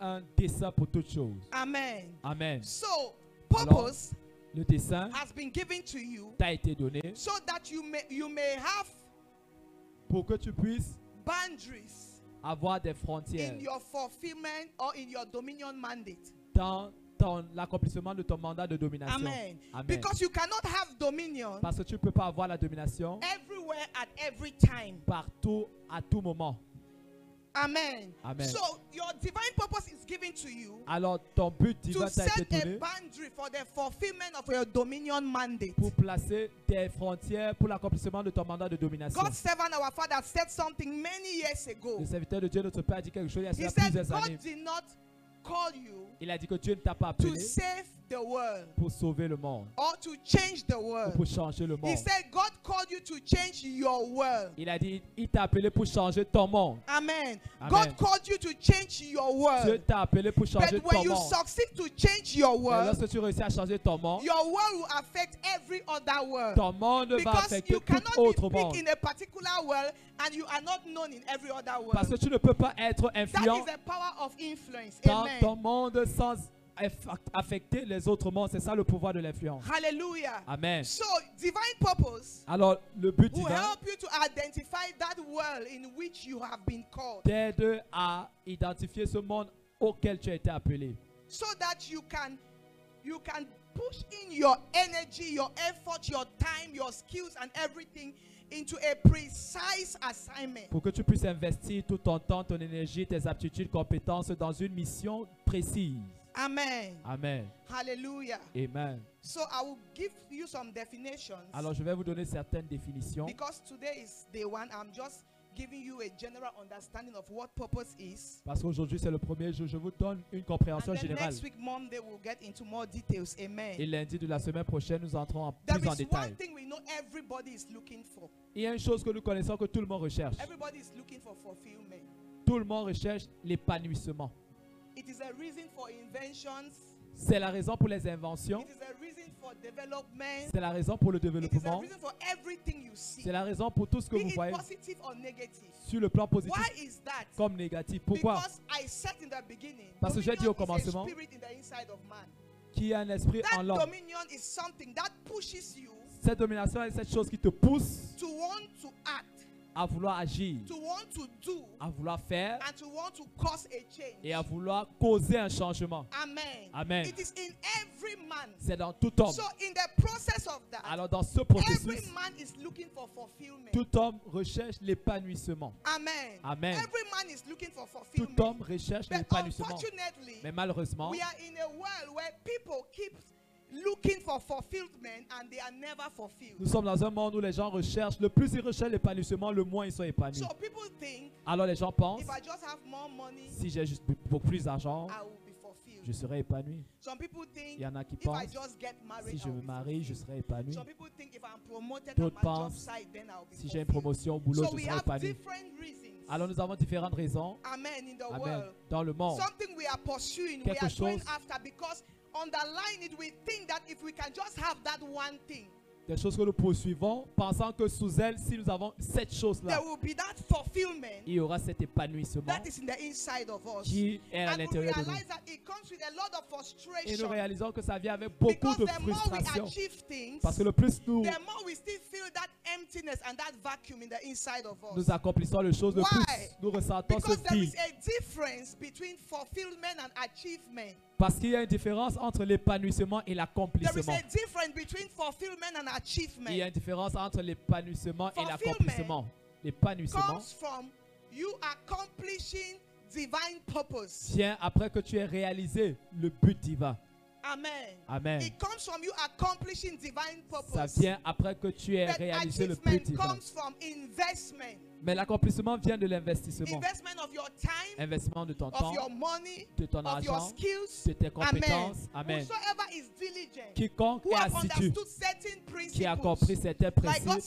un dessein pour toute chose. Amen. Amen. So, purpose Le dessein has been given to you t'a été donné so that you may you may have pour que tu puisses boundaries avoir des frontières in your fulfillment or in your dominion mandate. dans l'accomplissement de ton mandat de domination. Amen. Amen. Because you cannot have dominion Parce que tu ne peux pas avoir la domination everywhere at every time. partout, à tout moment. Amen. Amen. So your divine purpose is given to you Alors ton but divin to t'a été set a donné boundary for the fulfillment of your dominion mandate. pour placer des frontières pour l'accomplissement de ton mandat de domination. God's servant, our father, said something many years ago. Le serviteur de Dieu, notre Père, a dit quelque chose il y a He cela said, plusieurs God années. did not call you Il a dit que Dieu ne t'a pas to appelé save the world pour sauver le monde or to change the ou world. pour changer le He monde. said, God called you to change your world. Il a dit, il t'a appelé pour changer ton monde. Amen. Amen. God called you to change your Dieu world. t'a appelé pour changer But when ton you monde. succeed to change your world, lorsque tu réussis à changer ton monde, your world will affect every other world. ton monde va Because affecter you tout cannot autre be monde. in a particular world and you are not known in every other Parce que world. tu ne peux pas être That influent is the power of influence. dans Amen. ton monde sans affecter les autres mondes. C'est ça le pouvoir de l'influence. Hallelujah. Amen. So, divine purpose Alors, le but divin help you to identify that world in which you have been called t'aide à identifier ce monde auquel tu as été appelé. so that you can you can push in your energy, your effort, your time, your skills and everything into a precise assignment. Pour que tu puisses investir tout ton temps, ton énergie, tes aptitudes, compétences dans une mission précise. Amen. Amen. Hallelujah. Amen. So I will give you some definitions Alors, je vais vous donner certaines définitions. because today is day one. I'm just giving you a general understanding of what purpose is. Parce qu'aujourd'hui, c'est le premier jour. Je vous donne une And compréhension then générale. next week, Monday, we'll get into more details. Amen. Et lundi de la semaine prochaine, nous entrons en There plus en is détail. one thing we know everybody is looking for. Il y a une chose que nous connaissons que tout le monde recherche. Everybody is looking for fulfillment. Tout le monde recherche l'épanouissement. C'est la raison pour les inventions. It is a reason for development. C'est la raison pour le développement. reason for everything you see. C'est la raison pour tout ce que vous voyez sur le plan positif Why is that? comme négatif. Pourquoi? Because I said in the beginning, Parce que j'ai dit au commencement, spirit in the inside of man. Qui a un esprit en l'homme. Cette domination est cette chose qui te pousse to want to act, à vouloir agir, to want to do, à vouloir faire and to want to cause a change. et à vouloir causer un changement. Amen. Amen. It is in every man. C'est dans tout homme. So in the process of that, Alors dans ce every processus, man is looking for fulfillment. tout homme recherche l'épanouissement. Amen. Amen. Every man is looking for Tout fulfillment. homme recherche l'épanouissement. Mais malheureusement, we are in a world where people keep looking for fulfillment and they are never fulfilled. nous sommes dans un monde où les gens recherchent, le plus ils recherchent l'épanouissement, le moins ils sont épanouis. So people think Alors les gens pensent, if I just have more money, si j'ai juste beaucoup plus d'argent, I will be fulfilled. je serai épanoui. Some people Il think y en a qui if I pensent, just get married, si je me marie, je serai épanoui. Some people think if I'm promoted at D'autres pensent, site, then I'll be Si j'ai une promotion au boulot, So je serai épanoui. Alors nous avons différentes raisons. Amen. In the Amen. world. Dans le monde. Something we are pursuing, we Quelque are going chose- after because underline it, we think that if we can just have that one thing, Des choses que nous poursuivons, pensant que sous elles, si nous avons cette chose-là, there will be that fulfillment il y aura cet épanouissement that is in the inside of us. qui est à And we l'intérieur de nous. realize that it comes with a lot of Et nous frustration. réalisons que ça vient avec beaucoup Because de the more we frustration. achieve things, Parce que le plus nous, the more we still feel that emptiness and that vacuum in the inside of us. nous accomplissons les choses, le Why? plus nous ressentons Because there is a difference between fulfillment and achievement. Parce qu'il y a une différence entre l'épanouissement et There is l'accomplissement. a difference between fulfillment and achievement. Il y a une différence entre l'épanouissement et l'accomplissement. L'épanouissement comes from you accomplishing divine purpose. vient après que tu aies réalisé le but divin. Amen. Amen. It comes from you accomplishing divine Ça purpose. vient après que tu aies But réalisé le but achievement divin. comes from investment. Mais l'accomplissement vient de l'investissement. Investissement de ton of temps, your money, de ton of your argent, skills. de tes compétences. Amen. Whosoever is diligent, Quiconque who est assidu, qui a compris certains like principes,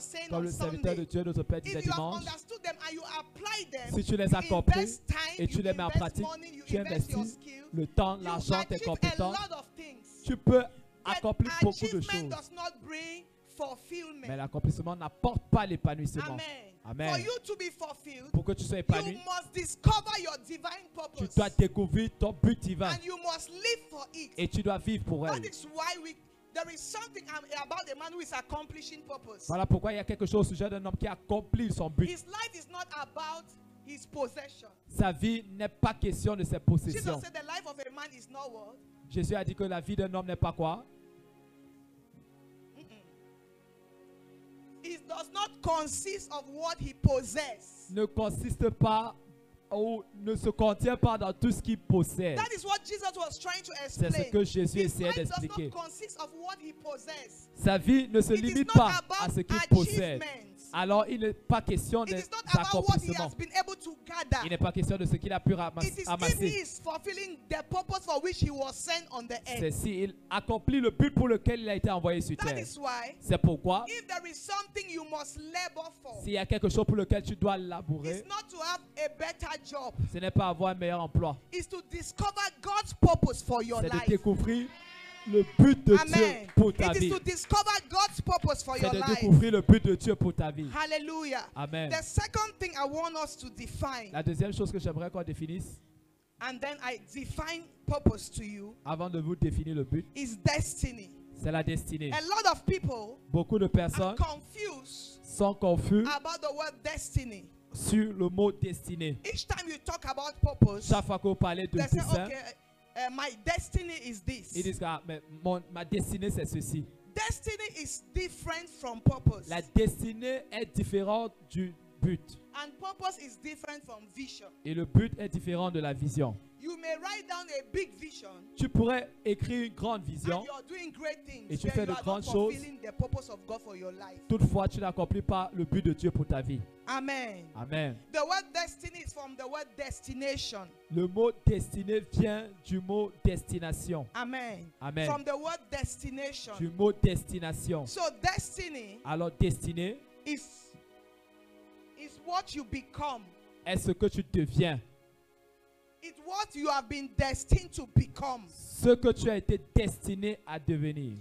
saying comme le serviteur de. Dieu, notre Père disait dimanche, them and you apply them, si tu les as compris et tu les mets en pratique, money, tu investis skill, le temps, l'argent, tes compétences, tu peux accomplir beaucoup de choses. Mais l'accomplissement n'apporte pas l'épanouissement. Amen. Amen. you to be fulfilled, Pour que tu sois you épanoui, must discover your divine tu purpose. dois découvrir ton but divin And you must live for it. et tu dois vivre pour That elle. is why we there is something about a man who is accomplishing purpose. Voilà pourquoi il y a quelque chose au sujet d'un homme qui accomplit son but. His life is not about his possession. Sa vie n'est pas question de ses Jesus possessions. said the life of a man is not what? Jésus a dit que la vie d'un homme n'est pas quoi? It does not consist of what he possesses. Ne consiste pas ou ne se contient pas dans tout ce qu'il possède. That is what Jesus was trying to C'est explain. ce que Jésus His essayait d'expliquer. Sa vie ne se It limite pas à ce qu'il possède. Alors, il n'est pas question gather. Il n'est pas question de ce qu'il a pu ramas- It is if he amasser. is fulfilling the purpose for which he was sent on the C'est s'il accomplit le but pour lequel il a été envoyé sur terre. C'est pourquoi, s'il y a quelque chose pour lequel tu dois labourer, it's not to have a better job. ce n'est pas avoir un meilleur emploi. C'est de life. découvrir le but de Amen. Dieu pour ta It is vie. to discover God's purpose for C'est your de life. découvrir le but de Dieu pour ta vie. Hallelujah. Amen. The second thing I want us to define, La deuxième chose que j'aimerais qu'on définisse, and then I define purpose to you, avant de vous définir le but, is destiny. c'est la destinée. A lot of people Beaucoup de are personnes confused sont confus about the word destiny. sur le mot destinée. Each time you talk about purpose, Chaque fois qu'on parlait de they say, destin, uh, my destiny is this. disent que ah, ma destinée c'est ceci. Destiny is different from purpose. La destinée est différente du but. And purpose is different from vision. Et le but est différent de la vision. You may write down a big vision Tu pourrais écrire une grande vision, and you're doing great things. Et tu fais de grandes choses. fulfilling the purpose of God for your life. toutefois tu n'accomplis pas le but de Dieu pour ta vie. Amen. Amen. The word destiny is from the word destination. Le mot destinée vient du mot destination. Amen. Amen. From the word destination. Du mot destination. So destiny Alors destinée is is what you become. est ce que tu deviens. It's what you have been destined to become. Ce que tu as été destiné à devenir.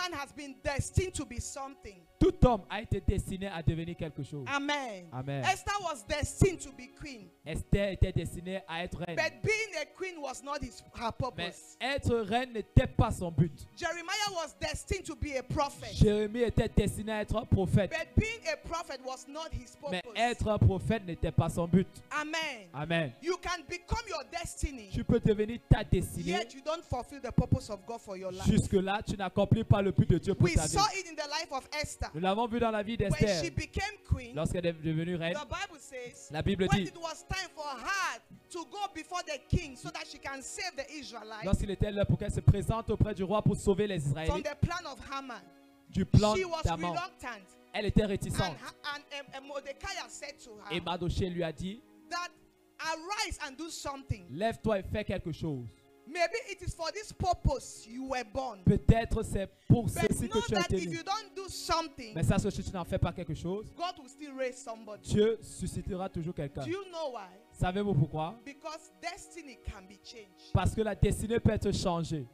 Man has been destined to be something. Tout homme a été destiné à devenir quelque chose. Amen. Amen. Esther was destined to be queen. Esther était destinée à être reine. But being a queen was not his, her Mais purpose. être reine n'était pas son but. Jeremiah was destined to be a prophet. Jérémie était destiné à être un prophète. But being a prophet was not his Mais purpose. être un prophète n'était pas son but. Amen. Amen. You can become your destiny, Tu peux devenir ta destinée. yet you don't fulfill the purpose of God for your life. Jusque-là, tu n'accomplis pas le but de Dieu pour We ta vie. saw it in the life of Esther. Nous l'avons vu dans la vie When d'Esther. she became queen, Lorsqu'elle est devenue reine, the Bible says, la Bible when dit, it was time for her to go before the king so that she can save the Israelites lorsqu'il était pour qu'elle se présente auprès du roi pour sauver les from Israélites the plan of Haman, du plan she was d'Aman, reluctant. elle était And, réticente. Ha- and, Mordecai said to her Et Mardoché lui a dit, that arise and do something. lève-toi et fais quelque chose. Maybe it is for this purpose you were born. Peut-être c'est pour But ceci que tu as that été if né. you don't do something, Mais sache que si tu n'en fais pas quelque chose, God will still raise somebody. Dieu suscitera toujours quelqu'un. Do you know why? Savez-vous pourquoi? Because destiny can be changed, Parce que la destinée peut être changée.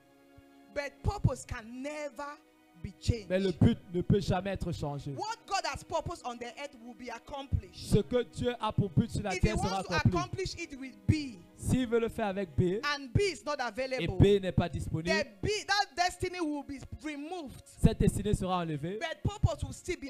but purpose can never be changed. Mais le but ne peut jamais être changé. What God has purposed on the earth will be accomplished. Ce que Dieu a pour but sur la If terre sera wants to accompli. accomplish it S'il veut le faire avec B and B is not et available, B n'est pas disponible, the B that destiny will be removed, cette destinée sera enlevée, but purpose will still be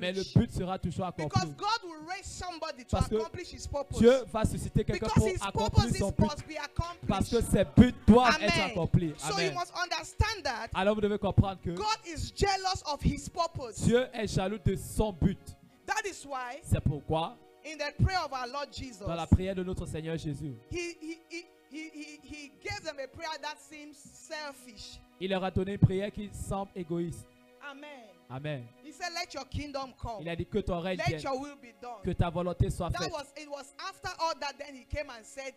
mais le accomplished. but sera toujours Because accompli. God will raise somebody to Parce que accomplish His purpose. Dieu va susciter quelqu'un Because pour His accomplir son but. must be accomplished. Parce que ses buts doivent être Amen. accomplis. So you must understand that Alors vous devez comprendre que God is jealous of His purpose. Dieu est jaloux de son but. That is why C'est pourquoi, in the prayer of our Lord Jesus, dans la prière de notre Seigneur Jésus, he, he, he, he, he, he gave them a prayer that seems selfish. il leur a donné une prière qui semble égoïste. Amen. Amen. He said, Let your kingdom come. Il a dit que ton règne Let vienne, your will be done. que ta volonté soit That faite. was it was after all that then he came and said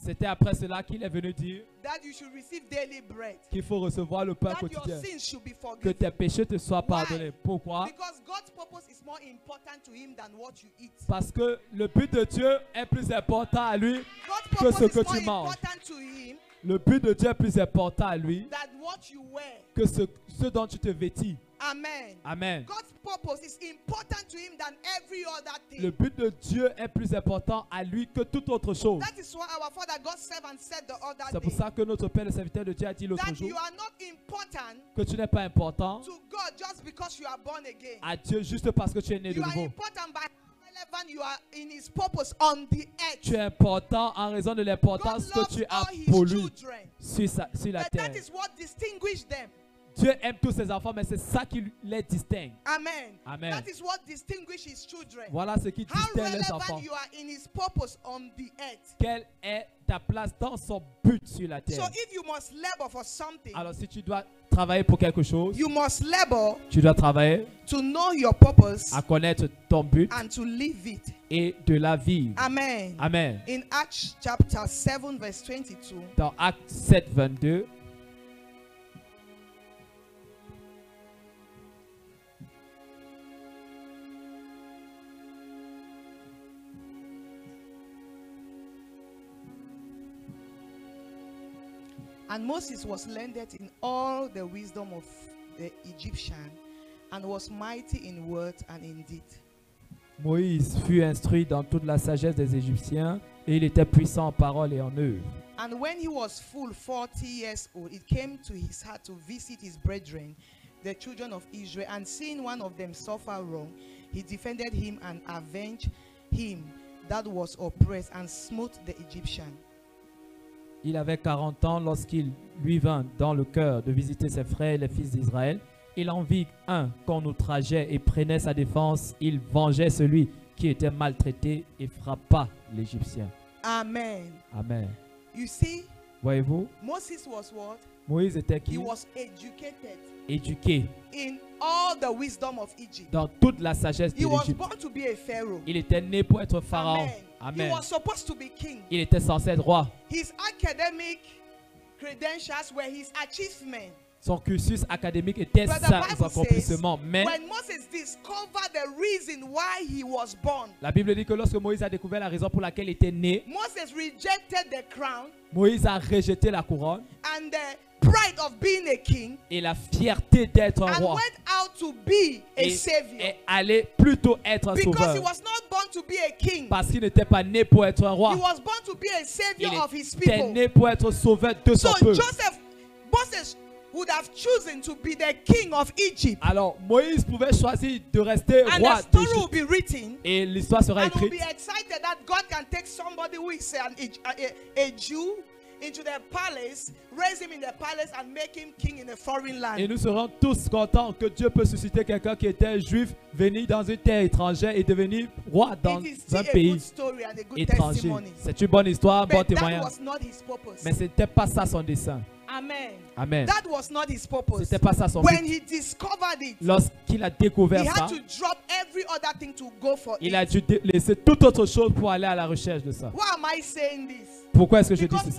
C'était après cela qu'il est venu dire qu'il faut recevoir le pain quotidien. Que tes péchés te soient pardonnés. Pourquoi? Parce que le but de Dieu est plus important à lui. Que ce que tu manges. Le but de Dieu est plus important à lui than what you wear. que ce, ce dont tu te vêtis. Amen. Amen. God's purpose is important to him than every other thing. Le but de Dieu est plus important à lui que toute autre chose. That is why our Father God servant said the other C'est pour ça que notre Père, le serviteur de Dieu, a dit l'autre that jour you are not important que tu n'es pas important to God just because you are born again. à Dieu juste parce que tu es né de are nouveau. important by how relevant you are in His purpose on the Tu es earth. important en raison de l'importance que tu as pour lui sur, sa- sur la terre. that is what distinguishes them. Dieu aime tous ses enfants, mais c'est ça qui les distingue. Amen. Amen. That is what distinguishes His children. Voilà ce qui How distingue les enfants. relevant you are in His purpose on the earth. Quelle est ta place dans son but sur la So terre? if you must labor for something, Alors si tu dois travailler pour quelque chose, you must labor tu dois travailler to know your purpose à connaître ton but and to live it. et de la vivre. Amen. Amen. In Acts chapter 7, verse 22, Dans Acte 7, 22, and Moses was learned in all the wisdom of the Egyptian and was mighty in word and in deed. Moïse fut instruit dans toute la sagesse des Égyptiens et il était puissant en parole et en œuvre. And when he was full 40 years old, it came to his heart to visit his brethren, the children of Israel, and seeing one of them suffer wrong, he defended him and avenged him that was oppressed and smote the Egyptian. Il avait 40 ans lorsqu'il lui vint dans le cœur de visiter ses frères, les fils d'Israël. Il en vit un qu'on outrageait et prenait sa défense. Il vengeait celui qui était maltraité et frappa l'Égyptien. Amen. Amen. You see, Voyez-vous, Moses was what? Moïse était He qui was educated Éduqué in all the wisdom of Egypt. dans toute la sagesse de He was l'Égypte. born to be a pharaoh. Il était né pour être pharaon. Amen. He was supposed to be king. Il était censé être roi. His academic credentials were his achievement. Son cursus académique était But the sa Bible accomplissement. Mais When Moses discovered the reason why he was born, la Bible dit que lorsque Moïse a découvert la raison pour laquelle il était né, Moses rejected the crown Moïse a rejeté la couronne and the pride of being a king et la fierté d'être un and roi. went out to be a Et savior. est allé plutôt être un Because he sauveur. was not born to be a king. Parce qu'il n'était pas né pour être un roi. He was born to be a Il savior of his était people. né pour être sauveur de So son peuple. Joseph, Moses would have chosen to be the king of Egypt. Alors Moïse pouvait choisir de rester And roi the story will d'Égypte. be written. Et l'histoire sera And we'll écrite. be excited that God can take somebody who is an, Egy- a, a, a Jew into the palace, raise him in the palace, and make him king in a foreign land. Et nous serons tous contents que Dieu peut susciter quelqu'un qui était juif, venir dans une terre étrangère et devenir roi dans un pays étranger. C'est une bonne histoire, un bon témoignage. Mais ce n'était pas ça son dessein. Amen. Amen. That was not his purpose. C'était pas ça son When but. he discovered it, Lorsqu'il a he découvert ça, had to drop every other thing to go for il it. a dû laisser toute autre chose pour aller à la recherche de ça. Why am I saying this? Pourquoi est-ce que je dis ceci?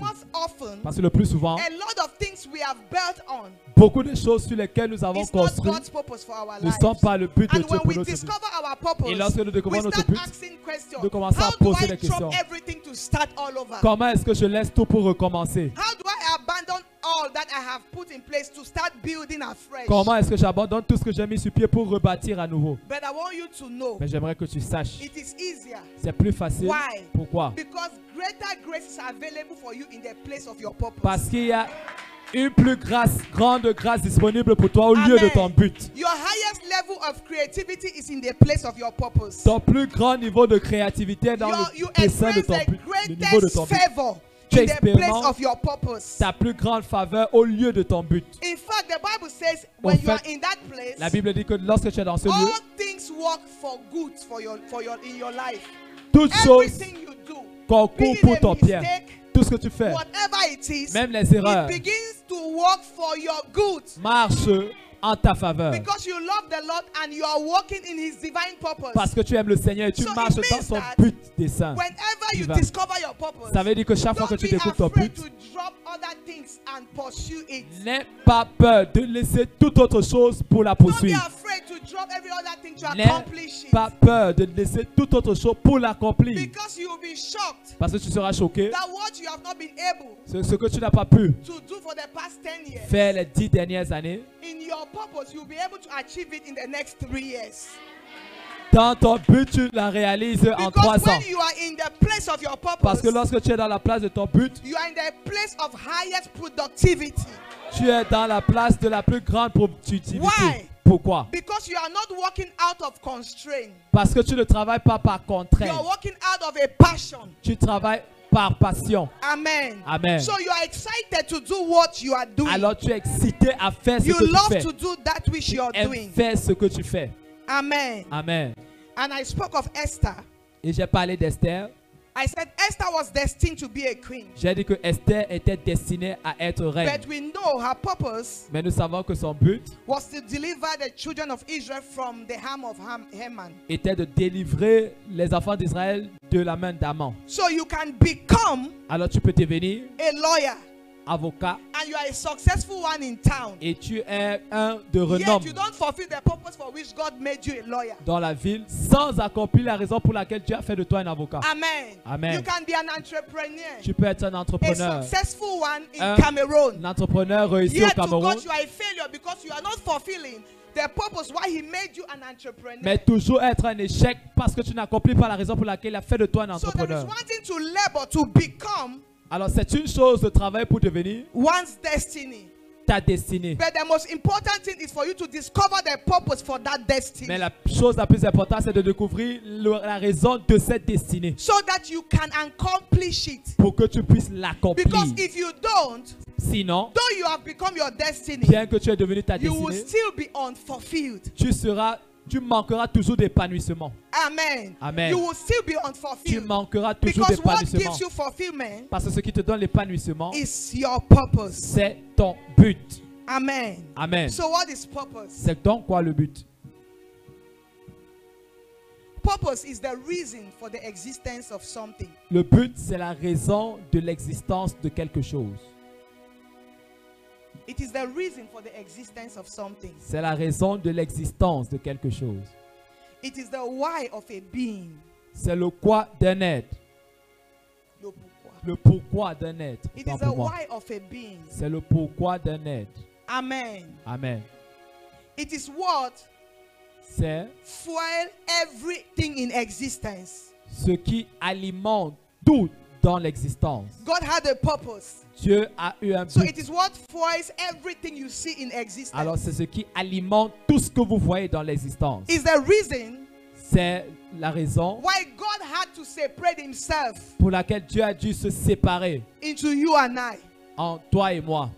Parce que le plus souvent, a lot of things we have built on beaucoup de choses sur lesquelles nous avons construit ne sont pas le but de And Dieu when pour we notre vie. discover our purpose, Et lorsque nous we découvrons notre start but, asking questions. nous commençons à poser des questions. everything to start all over? Comment est-ce que je laisse tout pour recommencer How do I abandon all that I have put in place to start building afresh? Comment est-ce que j'abandonne tout ce que j'ai mis sur pied pour rebâtir à nouveau? But I want you to know Mais j'aimerais que tu saches, it is easier c'est plus facile. Why? Pourquoi? Because greater graces are available for you in the place of your purpose. Parce qu'il y a une plus grâce, grande grâce disponible pour toi au lieu de ton but. Your highest level of creativity is in the place of your purpose. Ton plus grand niveau de créativité est dans Your- le you dessin de ton the but, le niveau de ton greatest but. Tu in the place expérimentes of your purpose. Ta plus grande faveur au lieu de ton but. In fact, the Bible says when you fait, are in that place, La Bible dit que lorsque tu es dans ce lieu, all things work for good for your for your in your life. toutes choses Everything you do, be concourent it pour a ton bien. mistake, Tout ce que tu fais, whatever it is, même les erreurs, it begins to work for your good. marchent en ta faveur. Because you love the Lord and you are walking in His divine purpose. Parce que tu aimes le Seigneur et tu So marches dans son but dessein. Whenever you Divin. discover your purpose, Ça veut dire que chaque fois que tu découvres ton afraid but, to drop other things and pursue it. n'aie pas peur de laisser toute autre chose pour la poursuivre. Afraid to drop every other thing to N'aie accomplish it. pas peur de laisser toute autre chose pour l'accomplir. Because you will be shocked Parce que tu seras choqué. that what you have not been able Ce, ce que tu n'as pas pu to do for the past 10 years faire les dix dernières années in your your purpose, you'll be able to achieve it in the next three years. Dans ton but, tu la réalises en trois ans. when you are in the place of your Parce que lorsque tu es dans la place de ton but, you are in the place of highest productivity. tu es dans la place de la plus grande productivité. Why? Pourquoi? Because you are not working out of constraint. Parce que tu ne travailles pas par You contrainte. are working out of a passion. Tu travailles par passion. Amen. Amen. So you are excited to do what you are doing. Alors tu es excité à faire ce you que tu love fais. to do that which you are doing. faire ce que tu fais. Amen. Amen. And I spoke of Esther. Et j'ai parlé d'Esther. I said Esther was destined to be a queen. J'ai dit que Esther était destinée à être reine. But we know her purpose Mais nous savons que son but was to deliver the children of Israel from the hand of Ham- Haman. était de délivrer les enfants d'Israël de la main d'Aman. So you can become Alors tu peux devenir a lawyer avocat and you are a successful one in town. et tu es un de renom Yet you don't fulfill the purpose for which God made you a lawyer. dans la ville sans accomplir la raison pour laquelle Dieu a fait de toi un avocat. Amen. Amen. You can be an entrepreneur. Tu peux être un A entrepreneur. successful one in Un- Cameroon. Un entrepreneur réussi au Yet to Cameroun, God you are a failure because you are not fulfilling the purpose why He made you an entrepreneur. mais toujours être un échec parce que tu n'accomplis pas la raison pour laquelle il a fait de toi un So there is entrepreneur. one thing to labor to become Alors c'est une chose de travailler pour devenir one's destiny. ta destinée. But the most important thing is for you to discover the purpose for that destiny. Mais la chose la plus importante, c'est de découvrir le- la raison de cette destinée So that you can accomplish it. pour que tu puisses l'accomplir. Because if you don't, Sinon, though you have become your destiny, bien que tu aies devenu ta you will destinée, still be unfulfilled. tu seras, tu manqueras toujours d'épanouissement. Amen. Amen. You will still be Tu manqueras toujours d'épanouissement. Parce que ce qui te donne l'épanouissement, c'est ton but. Amen. Amen. So what is purpose? C'est donc quoi le but? Purpose is the reason for the existence of something. Le but, c'est la raison de l'existence de quelque chose. C'est la raison de l'existence de quelque chose. It is the why of a being. C'est le quoi d'un être. Le pourquoi. Le pourquoi d'un être. It Autant is the pour moi. why of a being. C'est le pourquoi d'un être. Amen. Amen. It is what C'est fuel everything in existence. ce qui alimente tout dans l'existence. God had a purpose. Dieu a eu un So but. it is what fuels everything you see in existence. Alors c'est ce qui alimente tout ce que vous voyez dans l'existence. is the reason C'est la raison why God had to separate himself pour laquelle Dieu a dû se séparer into you and I. en toi et moi.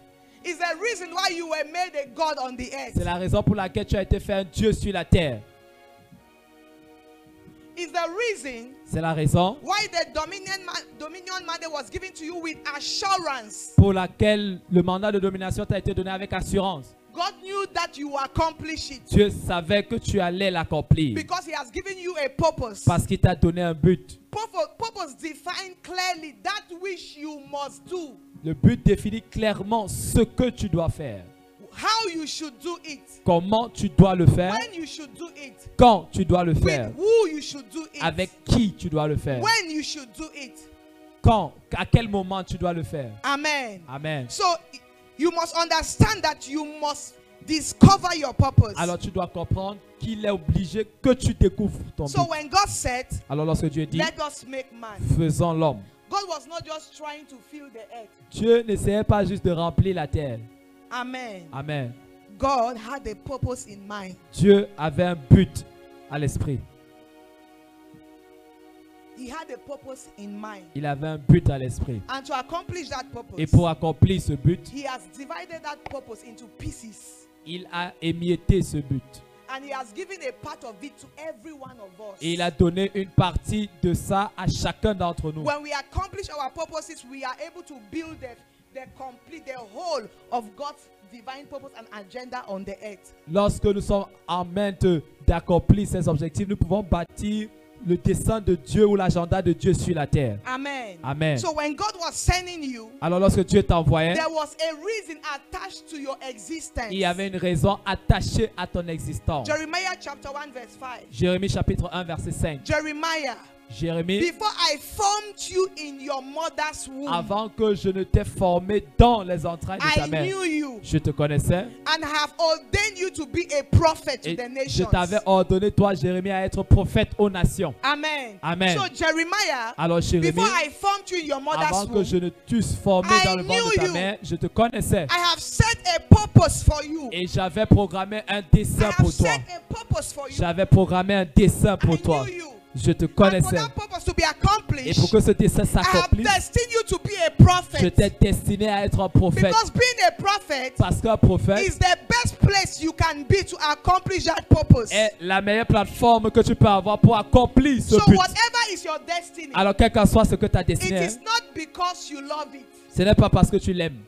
Is the reason why you were made a God on the C'est la raison pour laquelle tu as été fait un Dieu sur la terre. You with assurance. pour laquelle le mandat de domination t'a été donné avec assurance. God knew that you accomplish it Dieu savait que tu allais l'accomplir because He has given you a purpose. parce qu'il t'a donné un but. Purpose, purpose define clearly that which you must do, Le but définit clairement ce que tu dois faire, how you should do it, comment tu dois le faire, when you should do it, quand tu dois le faire, with who you should do it, avec qui tu dois le faire, when you should do it. quand, à quel moment tu dois le faire. Amen. Amen. So you must understand that you must discover your purpose. Alors tu dois comprendre qu'il est obligé que tu découvres ton So but. when God said, Alors lorsque Dieu dit, Let us make man, faisons l'homme, God was not just trying to fill the earth. Dieu n'essayait pas juste de remplir la terre. Amen. Amen. God had a purpose in mind. Dieu avait un but à l'esprit. He had a purpose in mind. Il avait un but à l'esprit. And to accomplish that purpose, Et pour accomplir ce but, He has divided that purpose into pieces. il a émietté ce but. And He has given a part of it to every one of us. Et il a donné une partie de ça à chacun d'entre nous. When we accomplish our purposes, we are able to build the complete, the whole of God's divine purpose and agenda on the earth. Lorsque nous sommes en main d'accomplir ces objectifs, nous pouvons bâtir le dessein de Dieu ou l'agenda de Dieu sur la terre. Amen. Amen. So when God was sending you, Alors lorsque Dieu t'envoyait, there was a reason attached to your existence. il y avait une raison attachée à ton existence. Jeremiah chapter 1, verse 5. Jérémie chapitre 1 verset 5. Jeremiah Jérémie, before I formed you in your mother's womb, avant que je ne t'ai formé dans les entrailles de ta I mère, knew you je te connaissais and have ordained you to be a prophet to et the je nations. t'avais ordonné, toi, Jérémie, à être prophète aux nations. Amen. Amen. So Jeremiah, Alors, Jérémie, before I formed you in your avant mother's que womb, je ne t'eusse formé I dans le ventre de knew ta you. mère, je te connaissais. I have set a purpose for you. Et j'avais programmé un I have pour toi. set a purpose for you. J'avais programmé un dessin I pour toi. knew you. Je te connaissais. Et pour que ce have s'accomplisse, je t'ai destiné à être un prophète. Because being a prophet Parce qu'un prophète is the best place you can be to accomplish that purpose. est la meilleure plateforme que tu peux avoir pour accomplir ce So but. whatever is your destiny, Alors, quel que soit ce que tu as it destiné, is not because you love it. ce n'est pas parce que tu l'aimes.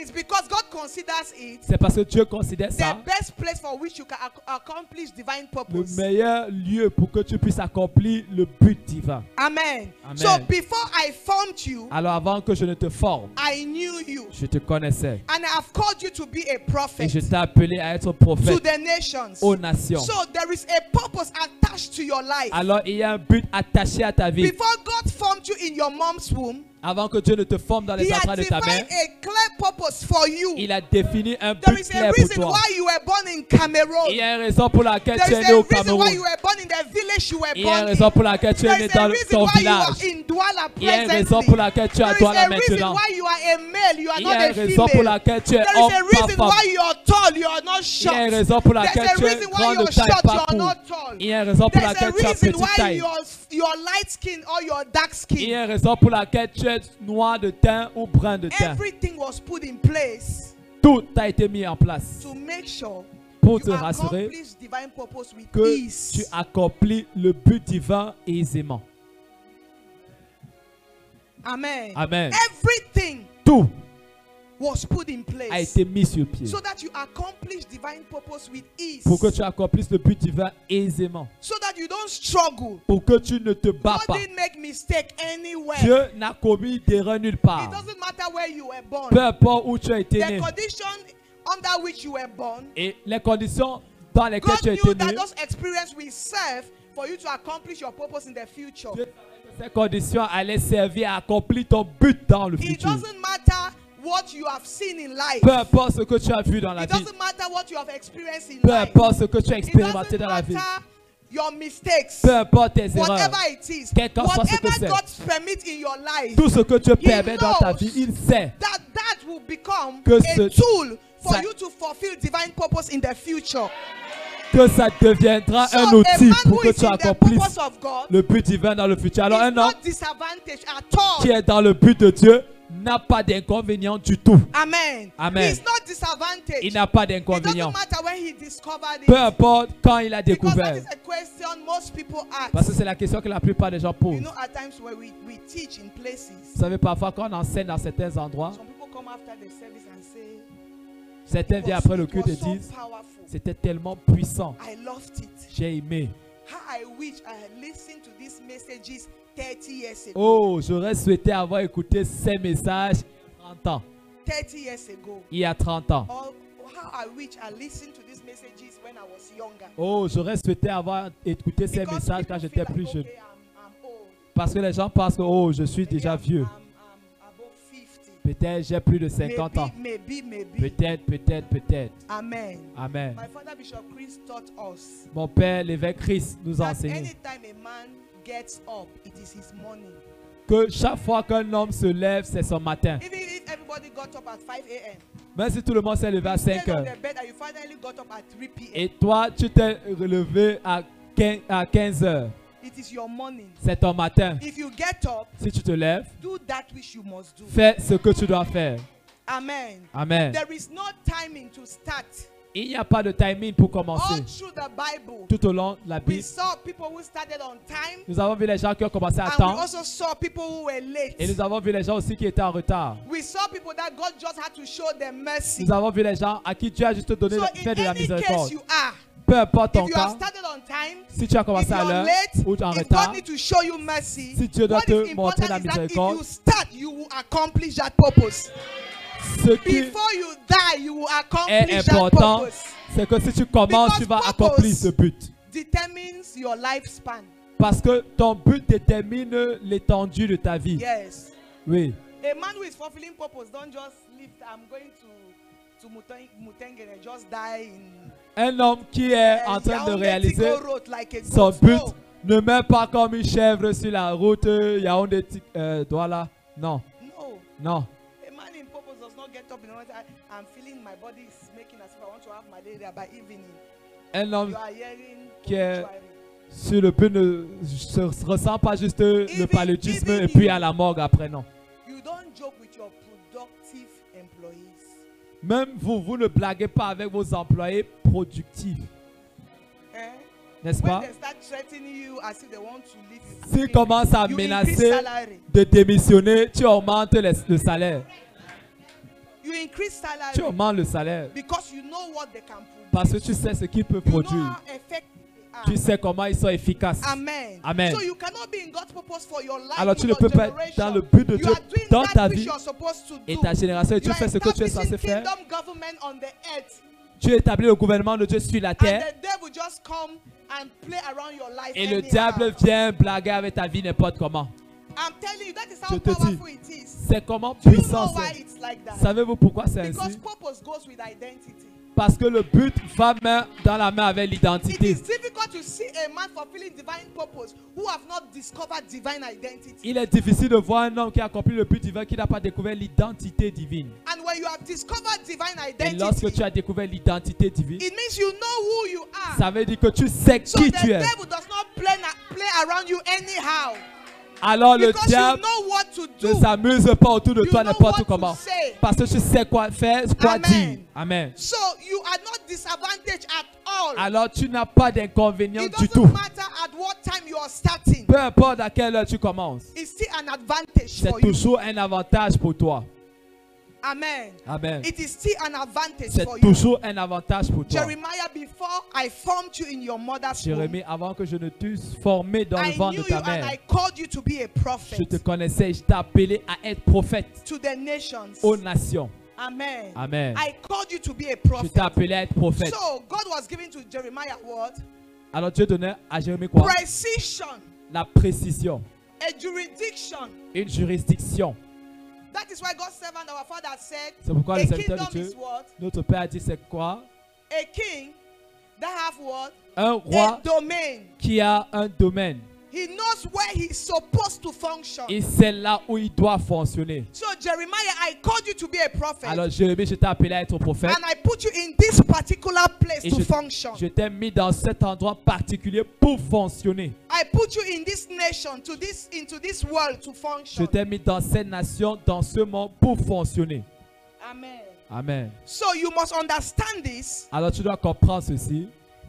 It's because God considers it C'est parce que Dieu considère the ça best place for which you can ac- accomplish divine le purpose. meilleur lieu pour que tu puisses accomplir le but divin. Amen. Amen. So before I formed you, Alors, avant que je ne te forme, I knew you. je te connaissais. And I have called you to be a Et prophet je t'ai appelé à être to prophète the nations. aux nations. So there is a purpose attached to your life. Alors, il y a un but attaché à ta vie. Before God formed you in your mom's womb, Avant que Dieu ne te forme dans les entrailles de ta mère, defined a clear purpose for you. il a défini un There but is a clair pour reason toi. why you were born in Cameroon. Il y a une raison pour laquelle There tu es is né a au reason why Cameroun. you were born in the village you were Il y a une born raison in. pour laquelle tu es There né is a dans reason ton why you village. are in Douala Il y a une raison pour laquelle tu es à There is Douala a reason maintenant. Il y a une raison pour laquelle tu es homme, a pas Il y short. a une raison pour laquelle a tu es reason why grand de taille, short, pas you are court. not tall. Il y a une raison pour laquelle tu as reason petite why taille. you're, you're light skin or you're dark Il y skin. a une raison pour laquelle tu noir de teint ou brun de teint. Everything was put in place Tout a été mis en place to make sure pour you te rassurer accomplish divine purpose with que ease. tu accomplis le but divin aisément. Amen. Amen. Everything Tout was put in a place été mis sur pied so that you accomplish divine purpose with ease. pour que tu accomplisses le but divin aisément. So that you don't struggle. Pour que tu ne te bats God pas. didn't make mistake anywhere. Dieu n'a commis d'erreur nulle It part. doesn't matter where you were born. Peu importe où tu as été The né condition under which you were born, et les conditions dans lesquelles God tu as knew été that né, those experiences will serve for you to accomplish your purpose in the future. Dieu savait que ces conditions allaient servir à accomplir ton but dans le It futur. doesn't matter what you have seen in life. Peu importe ce que tu as vu dans la It vie, doesn't matter what you have experienced in peu life. importe ce que tu as expérimenté dans la vie, your mistakes. peu importe tes erreurs, Whatever it is, Quel qu'en soit ce que whatever c'est. God permits in your life, tout ce que Dieu permet dans ta vie, il sait that that will become Que a tool for ça- you to fulfill divine purpose in the future. que ça deviendra So un outil pour que tu accomplisses God le but divin dans le futur. Alors un homme qui est dans le but de Dieu n'a pas d'inconvénient du tout. Amen. Amen. He's not disadvantaged. Il n'a pas d'inconvénient. Peu importe quand il a Because that découvert. is a question most people ask. Parce que c'est la question que la plupart des gens You posent. know, at times where we, we teach in places, Vous savez, parfois quand on enseigne dans certains endroits, some people come after the service and say, certains viennent après le culte et disent. C'était tellement puissant. J'ai aimé. How I wish I had listened to these messages 30 years ago. Oh, j'aurais souhaité avoir écouté ces messages il y a 30 ans. 30 years ago. Il y a 30 ans. Oh, j'aurais souhaité avoir écouté ces messages quand j'étais plus jeune. Parce que les gens pensent que oh, je suis déjà I'm- vieux. I'm, I'm above 50. Peut-être j'ai plus de 50 ans. Maybe, maybe, maybe. Peut-être, peut-être, peut-être. Amen. Amen. My father Bishop Chris taught us Mon père, l'évêque Christ, nous a enseigné gets up, it is his morning. que chaque fois qu'un homme se lève, c'est son matin. Even if everybody got up at 5 a.m., Même si tout le monde s'est levé à you 5 stayed on heures the bed and you finally got up at 3 p.m. et toi, tu t'es relevé à 15, à 15 heures, It is your morning. c'est ton matin. If you get up, Si tu te lèves, do that which you must do. fais ce que tu dois faire. Amen. Amen. There is no timing to start. Il n'y a pas de timing pour commencer. Tout au long de la Bible, nous avons vu les gens qui ont commencé à temps et nous avons vu les gens aussi qui étaient en retard. Nous avons vu les gens à qui Dieu a juste donné fait de la miséricorde. Peu importe ton cas, si tu as commencé à l'heure ou en retard, God need to show you mercy, Si Dieu doit te montrer la miséricorde, ce qui Before you die, you will est important, c'est que si tu commences, tu vas accomplir ce but. Determines your lifespan. Parce que ton but détermine l'étendue de ta vie. Yes. Oui. A man who is fulfilling purpose don't just live. I'm going to to Muten- Mutengene and just die in Un homme qui est en train de réaliser son but No, ne meurt pas comme une chèvre sur la route euh, Yaoundé euh, Douala. Non, no. non. Get up in the morning. and say, "I- I'm feeling my body is making as if I want to have malaria by evening. Un homme qui est- sur le but ne se se ressent pas juste le paludisme et puis à la morgue après, non. You don't joke with your productive employees. Même vous, vous ne blaguez pas avec vos employés productifs, Eh? n'est-ce pas? S'ils commencent à menacer de démissionner, tu augmentes le salaire. You increase salary Tu augmentes le salaire because you know what they can produce. parce que tu sais ce qu'ils peuvent you know produire. how effective they are. Tu sais comment ils sont efficaces. Amen. Amen. So you cannot be in God's purpose for your life. Alors tu ne peux pas être dans le but de You Dieu dans ta vie et ta génération et tu fais ce que tu es censé faire. Tu établis le gouvernement de Dieu sur la terre the devil just come and play around your life. et le diable vient blaguer avec ta vie n'importe comment. I'm telling you, that is Je how te dis. powerful it is. C'est comment puissant c'est. Savez-vous pourquoi c'est Because ainsi purpose goes with identity. Parce que le but va main dans la main avec It l'identité. is difficult to see a man fulfilling divine purpose who have not discovered divine identity. Il est difficile de voir un homme qui a accompli le but divin qui n'a pas découvert l'identité divine. And when you have discovered divine Et lorsque identity, tu as découvert l'identité divine, it means you know who you are. ça veut dire que tu sais So qui tu es. Alors le you diable know what to ne s'amuse pas autour de You toi n'importe comment. Parce que tu sais quoi faire, quoi Amen. dire. Amen. So you are not disadvantaged at all. Alors tu n'as pas d'inconvénient du tout. matter at what time you are starting. Peu importe à quelle heure tu commences. It's still an advantage C'est you. toujours un avantage pour toi. Amen. Amen. It is still an advantage C'est for you. toujours un avantage pour toi. Jeremiah, before I formed you in your mother's womb, Jérémie, avant que je ne t'eusse formé dans le I ventre knew de you ta and mère, I called you to be a je prophet te connaissais et je t'ai appelé à être prophète to the nations. aux nations. Amen. Amen. I called you to be a Je prophet. t'ai appelé à être prophète. So God was giving to Jeremiah what? Alors Dieu donnait à Jérémie quoi? Precision, La précision, a jurisdiction. une juridiction. That is why God's servant, our father, said, C'est pourquoi a le serviteur kingdom de Dieu, is what? notre Père a dit c'est quoi A king that have what? Un A roi domain. qui a un domaine. He knows where he's supposed to function. Et c'est là où il doit fonctionner. So Jeremiah, I called you to be a prophet. Alors Jérémie, je t'ai appelé à être prophète. and I put you in this particular place Et to je, function. je t'ai mis dans cet endroit particulier pour fonctionner. I put you in this nation, to this into this world to Je function. t'ai mis dans cette nation, dans ce monde pour fonctionner. Amen. Amen. So you must understand this Alors tu dois comprendre ceci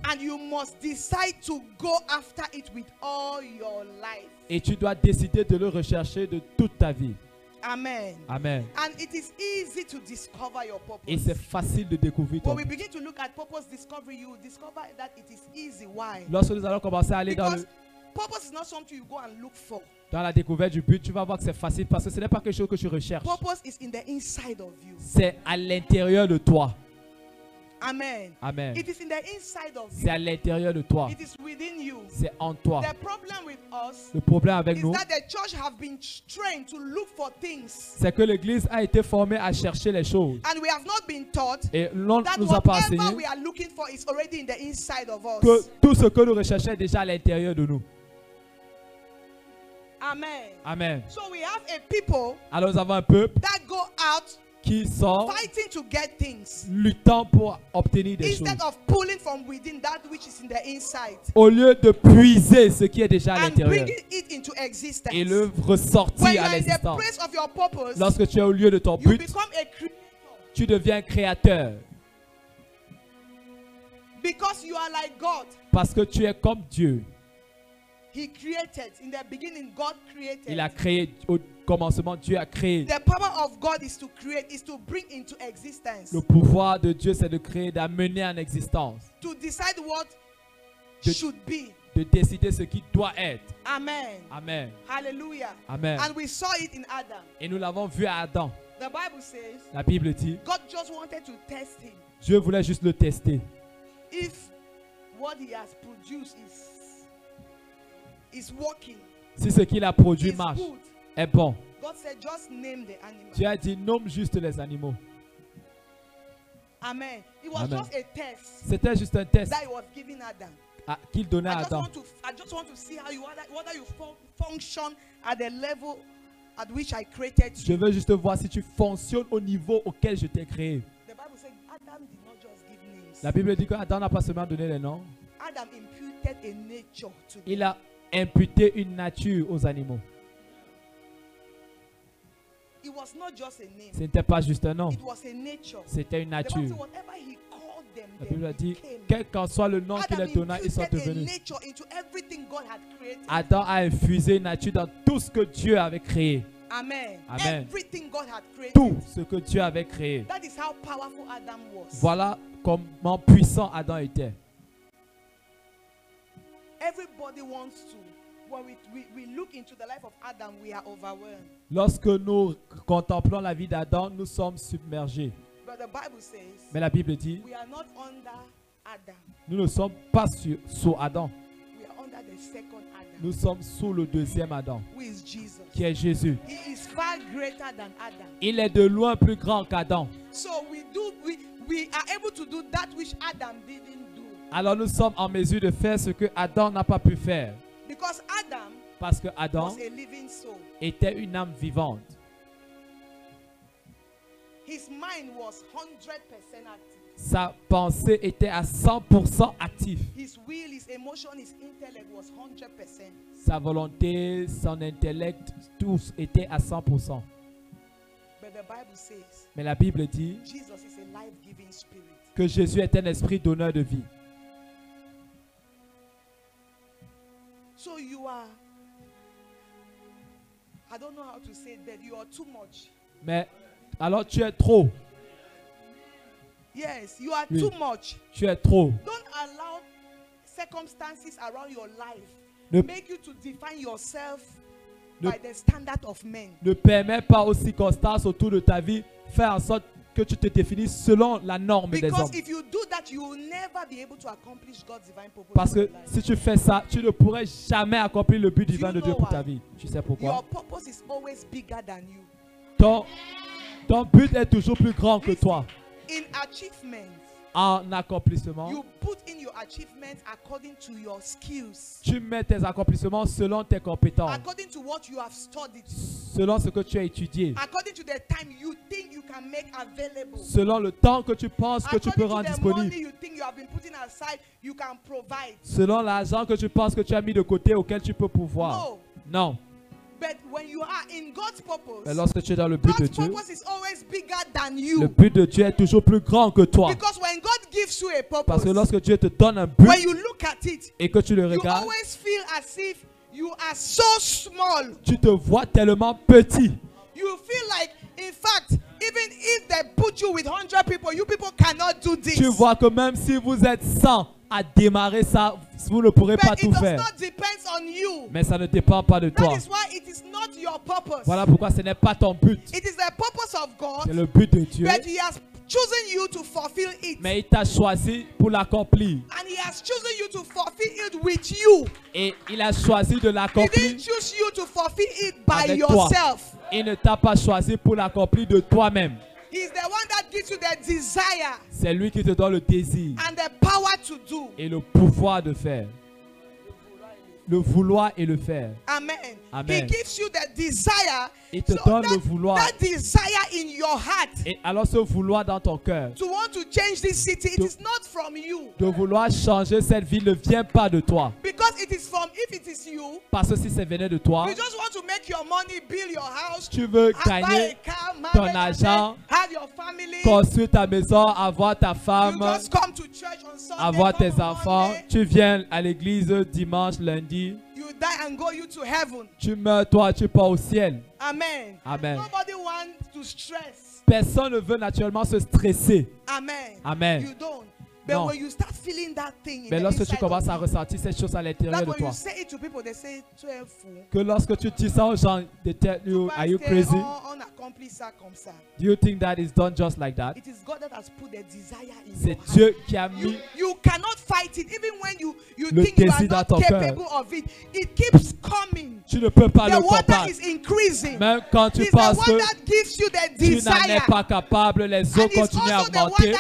and you must decide to go after it with all your life. et tu dois décider de le rechercher de toute ta vie. Amen. Amen. And it is easy to discover your Et purpose. c'est facile de découvrir ton When we begin to look at purpose discovery, you discover that it is easy. Why? Lorsque nous allons commencer à aller dans, Because le- purpose is not something you go and look for. dans la découverte du but, tu vas voir que c'est facile parce que ce n'est pas quelque chose que tu recherches. Purpose is in the inside of you. C'est à l'intérieur de toi. Amen. Amen. It is in the inside of C'est you. à l'intérieur de toi. It is within you. C'est en toi. The problem with us Le problème avec is nous, that the church have been trained to look for things c'est que l'Église a été formée à chercher les choses. and we have not been taught Et l'on that ne nous a pas whatever enseigné we are looking for is already in the inside of us. que tout ce que nous recherchons est déjà à l'intérieur de nous. Amen. Amen. So we have a people Alors nous avons un peuple that go out qui sort fighting to get things luttant pour obtenir des choses. instead of pulling from within that which is in the inside Au lieu de puiser ce qui est déjà à l'intérieur et le ressortir à l'existence. Lorsque tu es au lieu de ton you but, become a creator tu deviens créateur because you are like God. parce que tu es comme Dieu. He created. In the beginning, God created. Il a créé au commencement, Dieu a créé. The power of God is to create, is to bring into existence, Le pouvoir de Dieu, c'est de créer, d'amener en existence, to decide what De- should be. de décider ce qui doit être. Amen. Amen. Hallelujah. Amen. And we saw it in Adam. Et nous l'avons vu à Adam. The Bible says La Bible dit, God just wanted to test him Dieu voulait juste le tester. if what he has produced is si ce qu'il a produit marche, est bon, God said, just name the animal. tu as dit nomme juste les animaux. Amen. It was Amen. just a test C'était juste un test that he was giving Adam. à- qu'il donnait I à just Adam. want to I just want to see how you whether, whether you fun- function at the level at which I created Je veux juste voir si tu fonctionnes au niveau auquel je t'ai créé. The Bible says Adam did not just give names. La Bible dit qu'Adam n'a pas seulement donné les noms, Adam imputed a nature to them. il a imputé une nature aux animaux. Ce n'était pas juste un nom, c'était une nature. La Bible a dit, quel qu'en soit le nom qu'il Adam a donné, ils sont devenus. Adam a infusé une nature dans tout ce que Dieu avait créé. Amen. Tout ce que Dieu avait créé. Voilà comment puissant Adam était. Everybody wants to. When we, we, we look into the life of Adam, we are overwhelmed. Lorsque nous contemplons la vie d'Adam, nous sommes submergés. But the Bible says Mais la Bible dit, we are not under Adam. nous ne sommes pas sur- sous Adam. We are under the second Adam, Nous sommes sous le deuxième Adam, who is Jesus? qui est Jésus. He is far greater than Adam. Il est de loin plus grand qu'Adam. So we do we, we are able to do that which Adam didn't. Alors nous sommes en mesure de faire ce que Adam n'a pas pu faire. Because Adam Parce que Adam was a living soul. était une âme vivante. His mind was 100% active. Sa pensée était à 100% active. His will, his emotion, his intellect was 100%. Sa volonté, son intellect, tous étaient à 100%. But the Bible says Mais la Bible dit Jesus is a life-giving spirit. que Jésus est un esprit donneur de vie. So you are I don't know how to say that you are too much. Mais alors tu es trop. Yes, you are Oui. too much. Tu es trop. Don't allow circumstances around your life Ne, make you to define yourself Ne- by the standard of men. ne permets pas aux circonstances autour de ta vie faire en sorte que tu te définisses selon la norme des Because hommes. if you do that, you will never be able to accomplish God's divine purpose. Parce que si tu fais ça, tu ne pourrais jamais accomplir le but divin de Dieu pour ta vie. Tu sais pourquoi? Your purpose is always bigger than you. ton, ton but est toujours plus grand que toi. In achievements, En accomplissement, you put in your achievements according to your skills, tu mets tes accomplissements selon tes compétences, according to what you have studied, selon ce que tu as étudié, according to the time you think you can make available, selon le temps que tu penses que tu peux rendre money disponible, you think you have been putting aside, you can provide. selon l'argent que tu penses que tu as mis de côté auquel tu peux pouvoir. No, Non. But when you are in God's Mais purpose, lorsque tu es dans le but de God's Dieu, purpose is always bigger than le you. but de Dieu est toujours plus grand que toi. Because when God gives you a Parce que purpose, lorsque Dieu te donne un when but you look at it, et que tu le you regardes, always feel as if you are so small. tu te vois tellement petit. You feel like, in fact, even if they put you with 100 people, you people cannot do this. Tu vois que même si vous êtes 100 à démarrer ça, vous ne pourrez pas it tout does faire. not depend on you. Mais ça ne dépend pas de That toi. is why it is not your purpose. Voilà pourquoi ce n'est pas ton but. It is the purpose of C'est God, le but de Dieu. but He has chosen you to fulfill it. Mais il t'a choisi pour l'accomplir. And He has chosen you to fulfill it with you. Et il a choisi de He l'accomplir didn't choose you to fulfill it by Avec toi. yourself. Il ne t'a pas choisi pour l'accomplir de toi-même. He's the one that gives you the desire C'est lui qui te donne le désir and the power to do. et le pouvoir de faire. Le vouloir et le faire. Amen. Amen. He gives you the desire. Il te So donne that, le vouloir. that desire in your heart Et alors ce vouloir dans ton cœur, to want to change this city, it is not from you. de vouloir changer cette vie ne vient pas de toi. Because it is from, if it is you, Parce que si ça venait de toi, you just want to make your money, build your house, tu veux gagner, car, ton argent, have your family. construire ta maison, avoir ta You femme, just come to church on Sunday, avoir tes enfants. Monday, Tu viens à l'église dimanche, lundi. You die and go you to heaven. Tu meurs, toi, tu pars au ciel. Amen. Amen. Nobody wants to stress. Personne ne veut naturellement se stresser. Amen. Amen. You don't. Non. when you start feeling that thing in Mais lorsque tu commences à ressentir cette chose à l'intérieur de when toi, you say it to people, they say, "Tu es fou." que lorsque tu dis ça aux gens, they tell you, are you crazy? ça comme ça. Do you think that is done just like that? It is God that has put the desire in C'est. Dieu qui a You, mis you cannot fight it, even when you, you Le think you are not capable of it. It keeps coming. Tu ne peux pas The le water combattre. is increasing. Même quand tu penses que tu n'en es pas capable, les eaux continuent à augmenter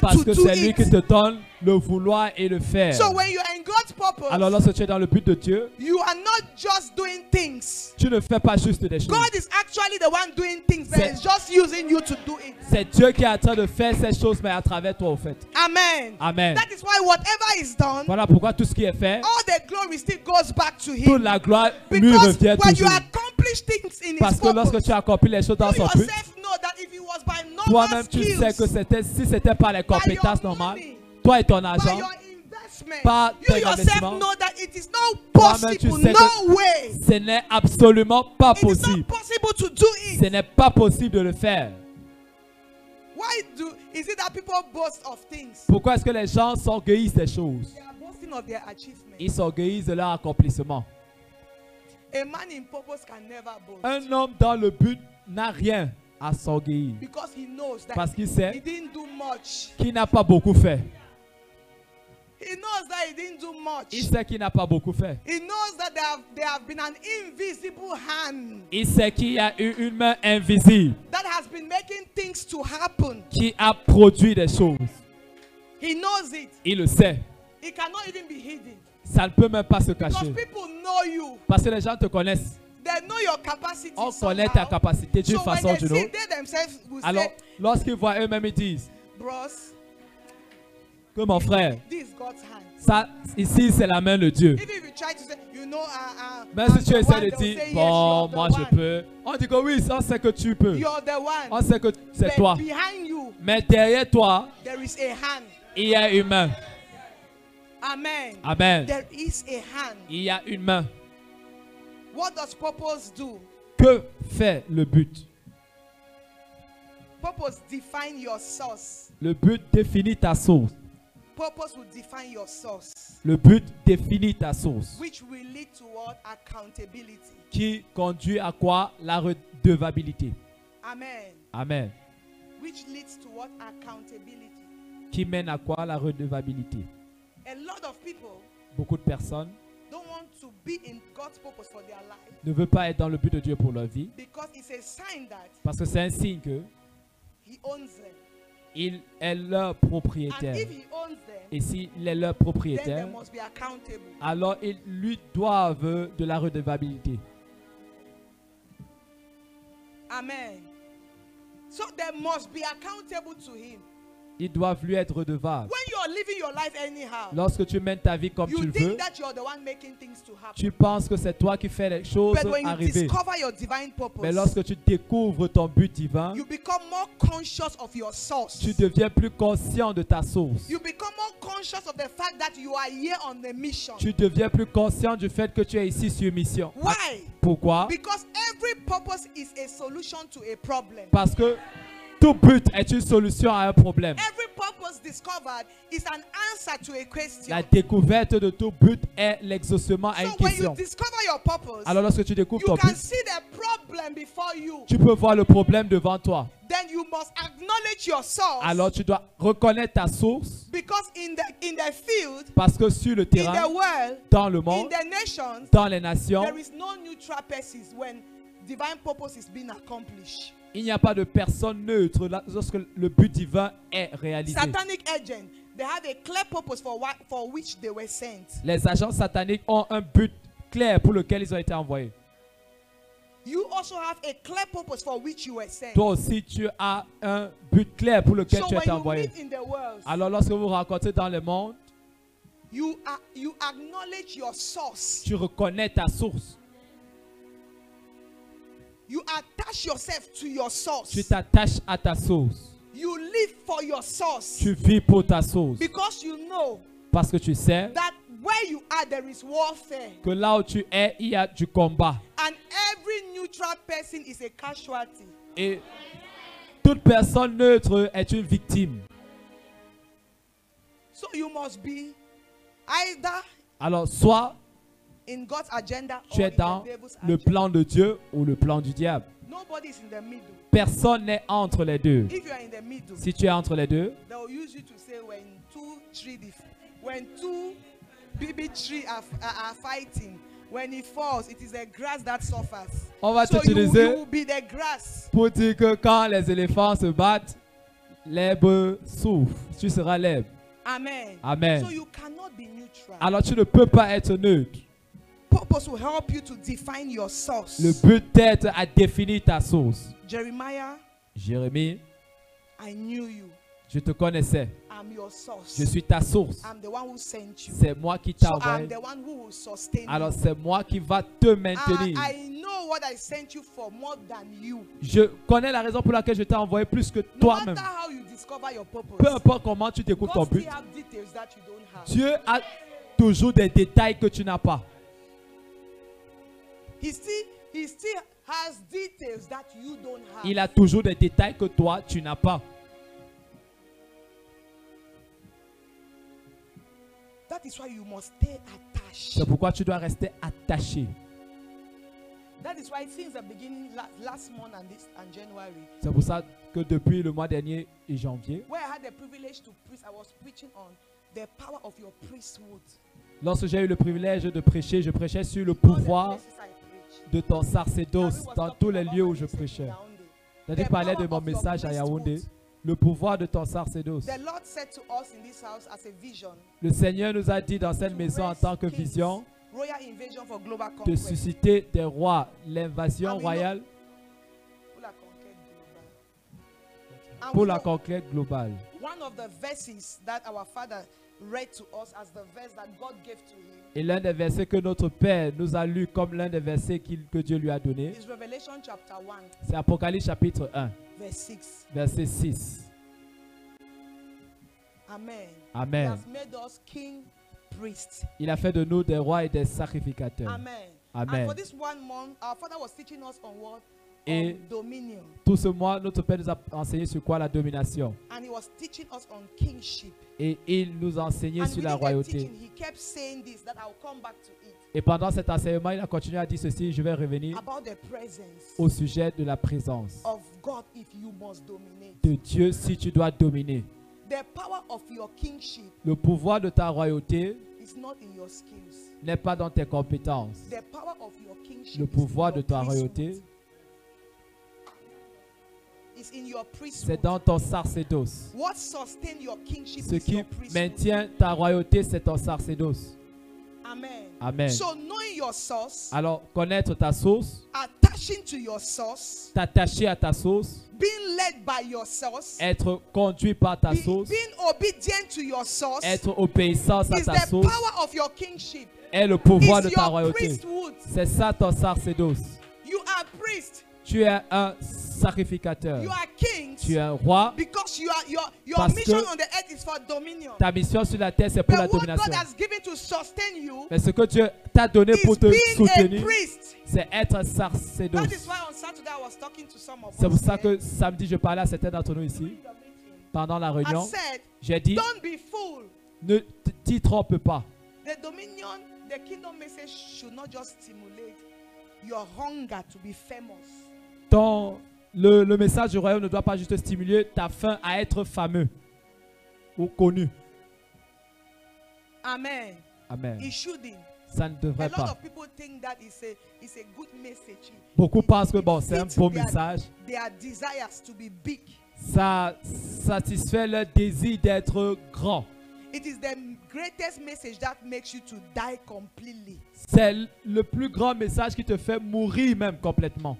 parce que c'est lui qui te donne le vouloir et le faire. So when you're in God's purpose, Alors lorsque tu es dans le but de Dieu, you are not just doing things. tu ne fais pas juste des choses. God is actually the one doing things, but just using you to do it. C'est Dieu qui est en train de faire ces choses, mais à travers toi au fait. Amen. Amen. That is why whatever is done, Voilà pourquoi tout ce qui est fait, all the glory still goes back to toute Him. la gloire lui revient when you toujours. accomplish things in His Parce que lorsque tu as accompli les choses dans you son but, yourself know that if it was by normal toi-même tu sais que c'était si c'était pas les compétences normales, toi et ton argent, par tes investissements, toi-même tu sais way. ce n'est absolument pas possible. Ce n'est pas possible de le faire. Why do is it that people boast of things? Pourquoi est-ce que les gens s'orgueillissent des choses? They are boasting of their achievements. Ils s'orgueillissent de leur accomplissement. Un homme dans le but n'a rien à s'orgueillir because he knows that parce qu'il he sait didn't do much. qu'il n'a pas beaucoup fait. He knows that he didn't do much. Il sait qu'il n'a pas beaucoup fait. He knows that there have, there have been an invisible hand Il sait qu'il y a eu une main invisible that has been making things to happen. qui a produit des choses. He knows it. Il le sait. It cannot even be hidden. Ça ne peut même pas se Because cacher. people know you. Parce que les gens te connaissent. They know your capacity. On connaît ta capacité d'une So façon ou d'une autre. Alors, lorsqu'ils voient eux-mêmes, ils disent bros, que mon frère, this is God's hand. ça, ici, c'est la main de Dieu. Même si tu essaies de dire, bon, moi je peux. On dit que oui, on sait que tu peux. On sait que c'est toi. Mais derrière toi, il y a une main. Amen. Amen. Il y a une main. What does purpose do? Que fait le but? Purpose define your source. Le but définit ta source. Purpose will define your source, Le but définit ta source. which will lead toward accountability. Qui conduit à quoi? La redevabilité. Amen. Amen. Which leads toward accountability. Qui mène à quoi? La redevabilité. A lot of people Beaucoup de personnes ne veulent pas être dans le but de Dieu pour leur vie because it's a sign that parce que c'est un signe que He owns them. il est leur propriétaire. if He owns them, Et s'il est leur propriétaire, must be accountable. alors ils lui doivent de la redevabilité. Amen. So they must be accountable to Him. Ils doivent lui être redevables. When you are living your life anyhow, Lorsque tu mènes ta vie comme tu you le think veux, that you're the one making things to happen. tu penses que c'est toi qui fais les choses But when you arriver. Mais lorsque tu découvres ton but divin, you become more conscious of your source. tu deviens plus conscient de ta source. You become more conscious of the fact that you are here on a mission. Tu deviens plus conscient du fait que tu es ici sur mission. Why? Pourquoi? Because every purpose is a solution to a problem. Parce que tout but est une solution à un problème. Every purpose discovered is an answer to a question. La découverte de tout but est l'exaucement à So une when you question. discover your purpose, Alors lorsque tu découvres you ton can but, see the problem before you. tu peux voir le problème devant toi. Then you must acknowledge your source. Alors tu dois reconnaître ta source Because in the in the field, parce que sur le in terrain, the world, dans le in monde, the nations, dans les nations, there is no persons when divine purpose is being accomplished. Il n'y a pas de personne neutre lorsque le but divin est réalisé. Satanic agents, they have a clear purpose for what for which they were sent. Les agents sataniques ont un but clair pour lequel ils ont été envoyés. You also have a clear purpose for which you were sent. Toi aussi, tu as un but clair pour lequel So tu you envoyé. meet in the world, Alors lorsque vous vous rencontrez dans le monde, you are you acknowledge your source. tu reconnais ta source. You attach yourself to your source. Tu t'attaches à ta source. You live for your source. Tu vis pour ta source. Because you know Parce que tu sais that where you are there is warfare. que là où tu es, il y a du combat. And every neutral person is a casualty. Et toute personne neutre est une victime. So you must be either Alors, soit tu es in dans le plan de Dieu ou le plan du diable. Nobody is in the middle. Personne n'est entre les deux. If you are in the middle, Si tu es entre les deux, on va t'utiliser pour dire que quand les éléphants se battent, l'herbe souffre. Tu seras l'herbe. amen Amen. so you cannot be neutral Alors tu ne peux pas être neutre. Purpose will help you to define your source Le but est à définir ta source. jeremiah Jérémie, i knew you je te connaissais. i'm your source Je suis ta source. i'm the one who sent you C'est moi qui t'ai envoyé. the one who will sustain Alors c'est moi qui va te maintenir. I know what i sent you for more than you Je connais la raison pour laquelle je t'ai envoyé plus que no toi-même. Peu importe comment tu découvres ton but. Dieu a toujours des détails que tu n'as pas. Il a toujours des détails que toi, tu n'as pas. That is why you must stay attached. C'est pourquoi tu dois rester attaché. That is why since the beginning la- last month and this and January, C'est pour ça que depuis le mois dernier et janvier, where I had the privilege to preach, I was preaching on the power of your priesthood. lorsque j'ai eu le privilège de prêcher, je prêchais sur le pouvoir. De ton sacerdoce dans tous les lieux où je prêchais. The parlait de mon message à Yaoundé, le pouvoir de ton sacerdoce. Le Seigneur nous a dit dans cette maison en tant que vision de susciter des rois, l'invasion royale Pour la conquête globale. Et l'un des versets que notre Père nous a lu comme l'un des versets qu'il- que Dieu lui a donné, is Revelation chapter 1, c'est Apocalypse chapitre 1, verse 6. verset 6. Amen. He Amen. has made us king, priests. Il a fait de nous des rois et des sacrificateurs. Amen. Amen. Et tout ce mois, notre Père nous a enseigné sur quoi la domination? And he was teaching us on kingship. Et il nous a enseigné And sur la royauté. teaching, he kept saying this that I'll come back to it Et pendant cet enseignement, il a continué à dire ceci, je vais revenir about the presence au sujet de la présence of God if you must dominate. de Dieu si tu dois dominer. The power of your kingship Le pouvoir de ta royauté is not in your skills. n'est pas dans tes compétences. The power of your kingship Le pouvoir de ta royauté, c'est dans ton sacerdoce. What sustain your kingship Ce qui maintient ta royauté, c'est ton sacerdoce. Amen. Amen. So knowing your source, Alors, connaître ta source, attaching to your source, t'attacher à ta source, being led by your source, être conduit par ta be- source, being obedient to your source être obéissance à ta the source, power of your kingship. est le pouvoir de ta your royauté. C'est ça ton sacerdoce. You are priest. Tu es un sacrificateur. You are kings. Tu es un roi. Because you are your your Parce mission que on the earth is for dominion. Ta mission sur la terre, c'est pour But la domination. God has given to sustain you Mais ce que Dieu t'a donné pour te soutenir, c'est être un That sacerdoce. is why on Saturday I was talking to some of C'est pour ça que samedi, je parlais à certains d'entre nous ici, pendant la réunion. J'ai dit, don't be fooled. ne t'y trompe pas. The dominion, the kingdom message should not just stimulate your hunger to be famous. Ton, le, le message du royaume ne doit pas juste stimuler ta faim à être fameux ou connu. Amen. Amen. It shouldn't. Ça ne A devrait lot pas. of people think that it's a it's a good message. Beaucoup pensent que bon, c'est un beau message. Their desires to be big. Ça satisfait leur désir d'être grand. It is the greatest message that makes you to die completely. C'est le plus grand message qui te fait mourir même complètement.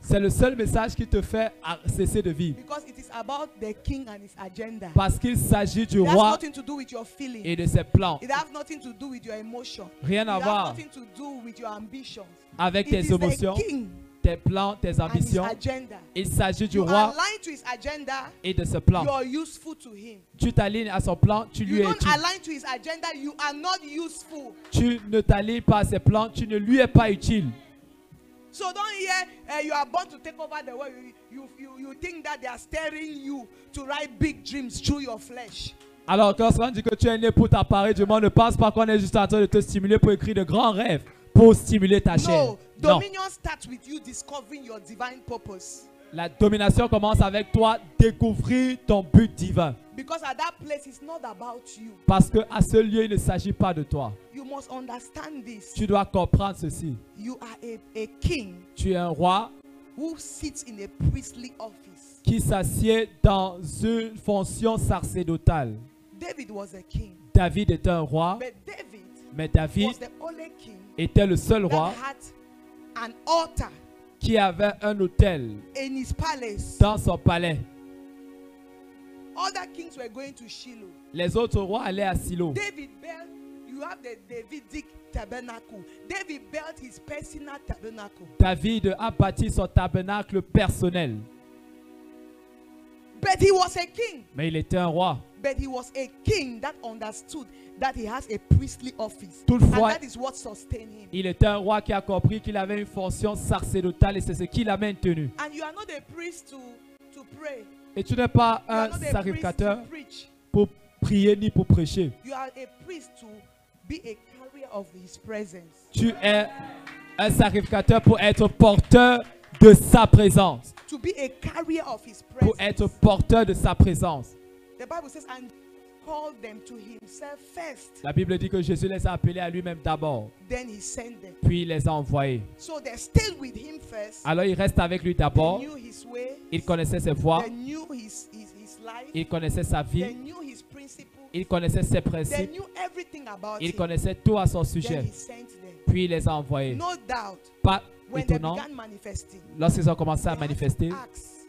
C'est le seul message qui te fait cesser de vivre. because it is about the king and his agenda. Parce qu'il s'agit du roi et de ses plans. It has nothing to do with your emotion. Rien It à voir nothing to do with your ambitions. avec tes émotions, tes plans, tes ambitions. Il s'agit du roi et de to him. Tu t'alignes à son plan, tu lui es utile. Tu ne t'alignes pas à ses plans, tu ne lui es pas utile. So don't hear uh, you are born to take over the world. You, you, you, you think that they are steering you to write big dreams through your flesh. Alors, quand on dit que tu es né pour t'apparer du monde, ne pense pas qu'on est juste en train de te stimuler pour écrire de grands rêves, pour stimuler ta chair. No, Non. dominion starts with you discovering your divine purpose. La domination commence avec toi découvrir ton but divin. Because at that place, it's not about you. Parce que à ce lieu, il ne s'agit pas de toi. You must understand this. Tu dois comprendre ceci. You are a, a king Tu es un roi who sits in a priestly office. qui s'assied dans une fonction sacerdotale. David was a king, David était un roi, but David mais David was the only king était le seul roi had an altar qui avait un hôtel in his palace. dans son palais. Other kings were going to Shiloh. Les autres rois allaient à Silo. David built, you have the Davidic tabernacle. David built his personal tabernacle. David a bâti son tabernacle personnel. But he was a king. Mais il était un roi. But he was a king that understood that he has a priestly office. Toutefois, and that is what sustained him. Il était un roi qui a compris qu'il avait une fonction sacerdotale et c'est ce qui l'a maintenu. And you are not a priest to, to pray. Et tu n'es pas You un sacrificateur pour prier ni pour prêcher. You are a priest to be a carrier of his presence. Tu es un sacrificateur pour être porteur de sa présence. To be a carrier of his Pour être porteur de sa présence. The Bible says, and called them to himself first. La Bible dit que Jésus les a appelés à lui-même d'abord, Then he sent them. puis il les a envoyés. So they stayed with him first. Alors il reste avec lui They d'abord. knew his way. Il connaissait ses voies, They knew his, his, his life. il connaissait sa They vie, knew his principles. il connaissait ses They principes, knew everything about il him. connaissait tout à son Then sujet, he sent them. puis il les a envoyés. No doubt, Pas étonnant, lorsqu'ils ont commencé à manifester,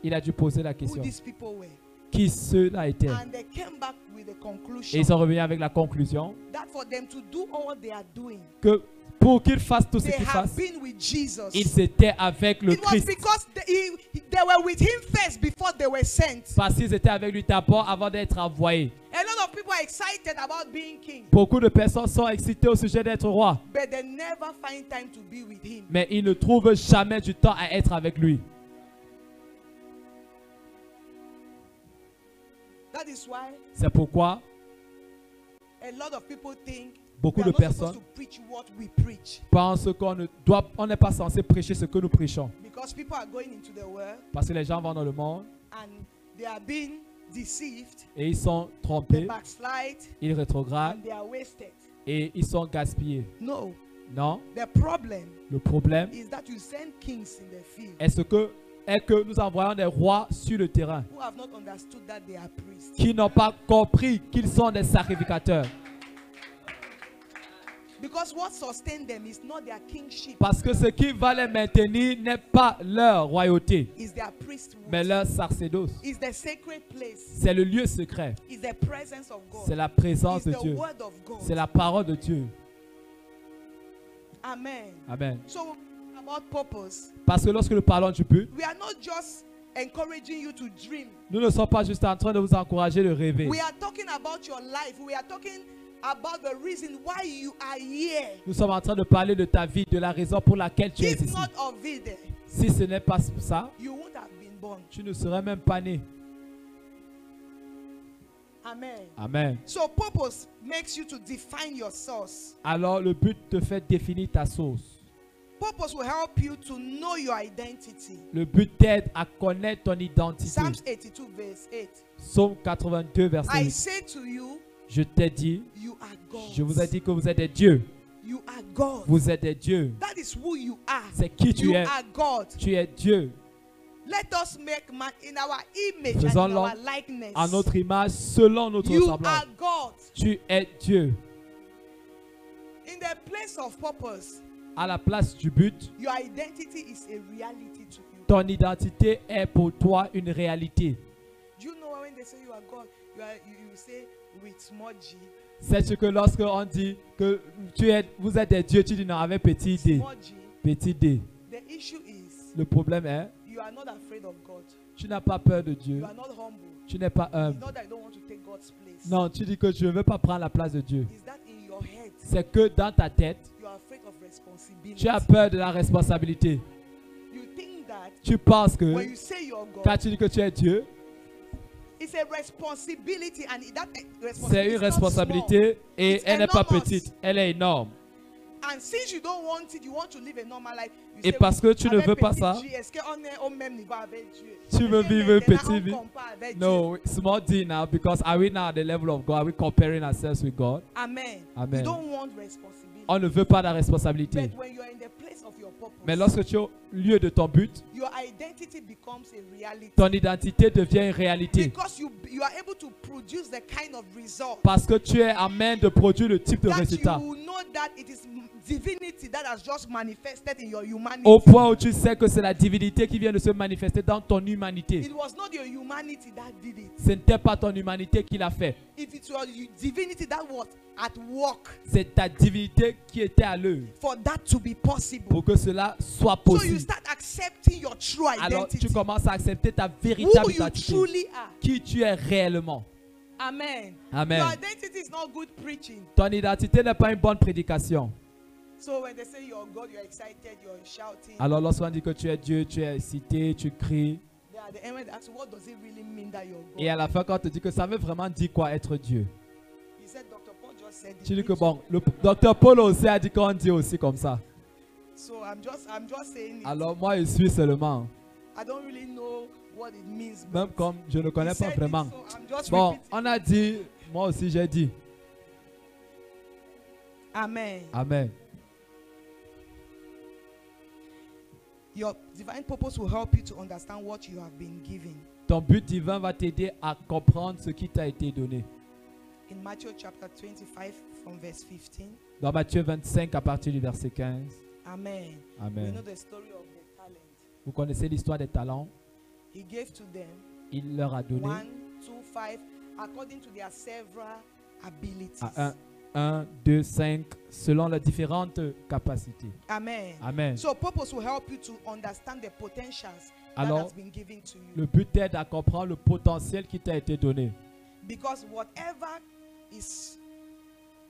il a dû poser la question. Qui ceux-là étaient. And they came back with the Et ils sont revenus avec la conclusion that for them to do all they are doing, que pour qu'ils fassent tout ce qu'ils fassent, ils étaient avec le It was Christ. because they, he- he- they were with him first before they were sent. Parce qu'ils étaient avec lui d'abord avant d'être envoyés. A lot of people are excited about being king, Beaucoup de personnes sont excitées au sujet d'être roi, but they never find time to be with him. mais ils ne trouvent jamais du temps à être avec lui. C'est pourquoi a lot of people think beaucoup de personnes pensent qu'on ne doit, on n'est pas censé prêcher ce que nous prêchons. because people are going into the world Parce que les gens vont dans le monde and they are being deceived, et ils sont trompés, ils rétrogradent and they are wasted. et ils sont gaspillés. No, Non, the problem le problème is that you send kings in the field est ce que est que nous envoyons des rois sur le terrain who have not understood that they are priests. qui n'ont pas compris qu'ils sont des sacrificateurs. Because what sustains them is not their kingship, Parce que ce qui va les maintenir n'est pas leur royauté, mais leur sacerdoce. C'est le lieu secret. is the presence of C'est la présence de the Dieu. C'est God. la parole de Dieu. Amen. Amen. Parce que lorsque nous parlons du but, we are not just encouraging you to dream. nous ne sommes pas juste en train de vous encourager de rêver. We are talking about your life. We are talking about the reason why you are here. Nous sommes en train de parler de ta vie, de la raison pour laquelle tu es If ici. not of it, Si ce n'est pas ça, you won't have been born. tu ne serais même pas né. Amen. Amen. So purpose makes you to define your source. Alors le but te fait définir ta source. Purpose will help you to know your identity. Le but t'aide à connaître ton identité. Psalms 82, verse 8. Psaume 82, verset I 8. say to you, Je t'ai dit, you are God. je vous ai dit que vous êtes des dieux. You are God. Vous êtes des dieux. That is who you are. C'est qui tu You es. are God. Tu es Dieu. Let us make man in our image and in our likeness. À notre image, selon notre You ressemblance. are God. Tu es Dieu. In the place of purpose, À la place du but, your identity is a reality to you. ton identité est pour toi une réalité. C'est ce que lorsque on dit que tu es, vous êtes des dieux, tu dis non avec petit d. Petit d. The issue is Le problème est, you are not afraid of God. tu n'as pas peur de Dieu. You are not humble. Tu n'es pas It's humble. not that you don't want to take God's place. Non, tu dis que je ne veux pas prendre la place de Dieu. C'est que dans ta tête, tu as peur de la responsabilité. Tu penses que when you say you're God, quand tu dis que tu es Dieu, it's responsibility c'est une responsabilité et It's elle n'est pas petite, elle est énorme. small. And since you don't want it, you want to live a normal life. You Et parce que tu ne veux pas petit ça? Tu veux vivre une maintenant, petite on vie? No, small d now because are we now at the level of God? Are we comparing ourselves with God? Amen. Amen. You don't want responsibility. On ne veut pas la responsabilité. Mais lorsque tu es au lieu de ton but, your identity becomes a reality. ton identité devient une réalité. Because you you are able to produce the kind of result Parce que tu es à même de produire le type de résultat. You know that it is divinity that has just manifested in your humanity. Au point où tu sais que c'est la divinité qui vient de se manifester dans ton humanité. It was not your humanity that did it. Ce n'était pas ton humanité qui l'a fait. If it was your divinity that was at work C'est ta divinité qui était à l'œuvre for that to be possible. pour que cela soit So you possible. start accepting your true Alors tu identity. commences à accepter ta Who véritable you identité. truly are. Qui tu es réellement. Amen. Amen. Your identity is not good preaching. Ton identité n'est pas une bonne prédication. Alors lorsqu'on dit que tu es Dieu, tu es excité, tu cries. Et à la fin, quand on te dit que ça veut vraiment dire quoi être Dieu, tu dis que bon, le docteur Paul aussi a dit qu'on dit aussi comme ça. So I'm just I'm just saying it. Alors moi, je suis seulement, I don't really know what it means. même comme je ne connais pas vraiment. Bon, on a dit, moi aussi j'ai dit. Amen. Amen. Your divine purpose will help you to understand what you have been given. Ton but divin va t'aider à comprendre ce qui t'a été donné. In Matthew chapter 25 from verse 15. Dans Matthieu 25 à partir du verset 15. Amen. We know Amen. the story of the talent. Vous connaissez l'histoire des talents? He gave to them Il leur a donné one, two, five, according to their several abilities. à 1, 1, 2, 5, selon les différentes capacités. Amen. Amen. So purpose will help you to understand the potentials that Alors, has been given to you. le but t'aide à comprendre le potentiel qui t'a été donné. Because whatever is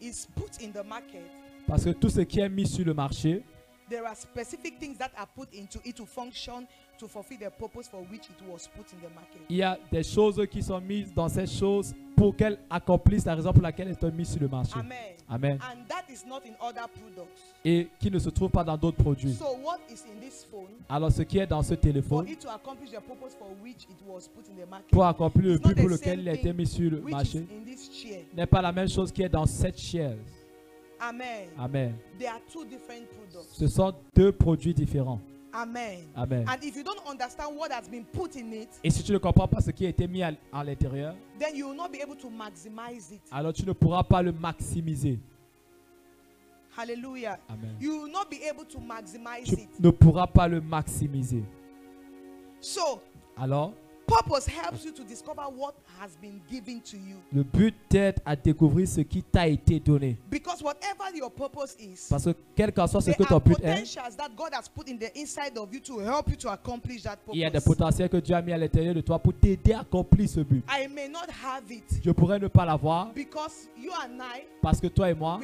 is put in the market, Parce que tout ce qui est mis sur le marché, there are specific things that are put into it to function to fulfill the purpose for which it was put in the market. il y a des choses qui sont mises dans ces choses pour qu'elles accomplissent la raison pour laquelle elles sont mises sur le marché. Amen. Amen. And that is not in other products. Et qui ne se trouvent pas dans d'autres produits. So what is in this phone? Alors ce qui est dans ce téléphone, pour accomplir le but pour lequel il a été mis sur le marché, n'est pas la même chose qui est dans cette chaise. Amen. Amen. There are two different products. Ce sont deux produits différents. Amen. Amen. And if you don't understand what has been put in it, Et si tu ne comprends pas ce qui a été mis à, à l'intérieur, then you will not be able to maximize it. alors tu ne pourras pas le maximiser. Hallelujah. Amen. You will not be able to maximize Tu it. ne pourras pas le maximiser. So, Alors, purpose helps you to discover what has been given to you. le but t'aide à découvrir ce qui t'a été donné. Because whatever your purpose is, Parce que quel qu'en soit ce que ton but est, potentials that God has put in the inside of you to help you to accomplish that il y a des purpose. potentiels que Dieu a mis à l'intérieur de toi pour t'aider à accomplir ce but. I may not have it Je pourrais ne pas l'avoir because you and I, parce que toi et moi,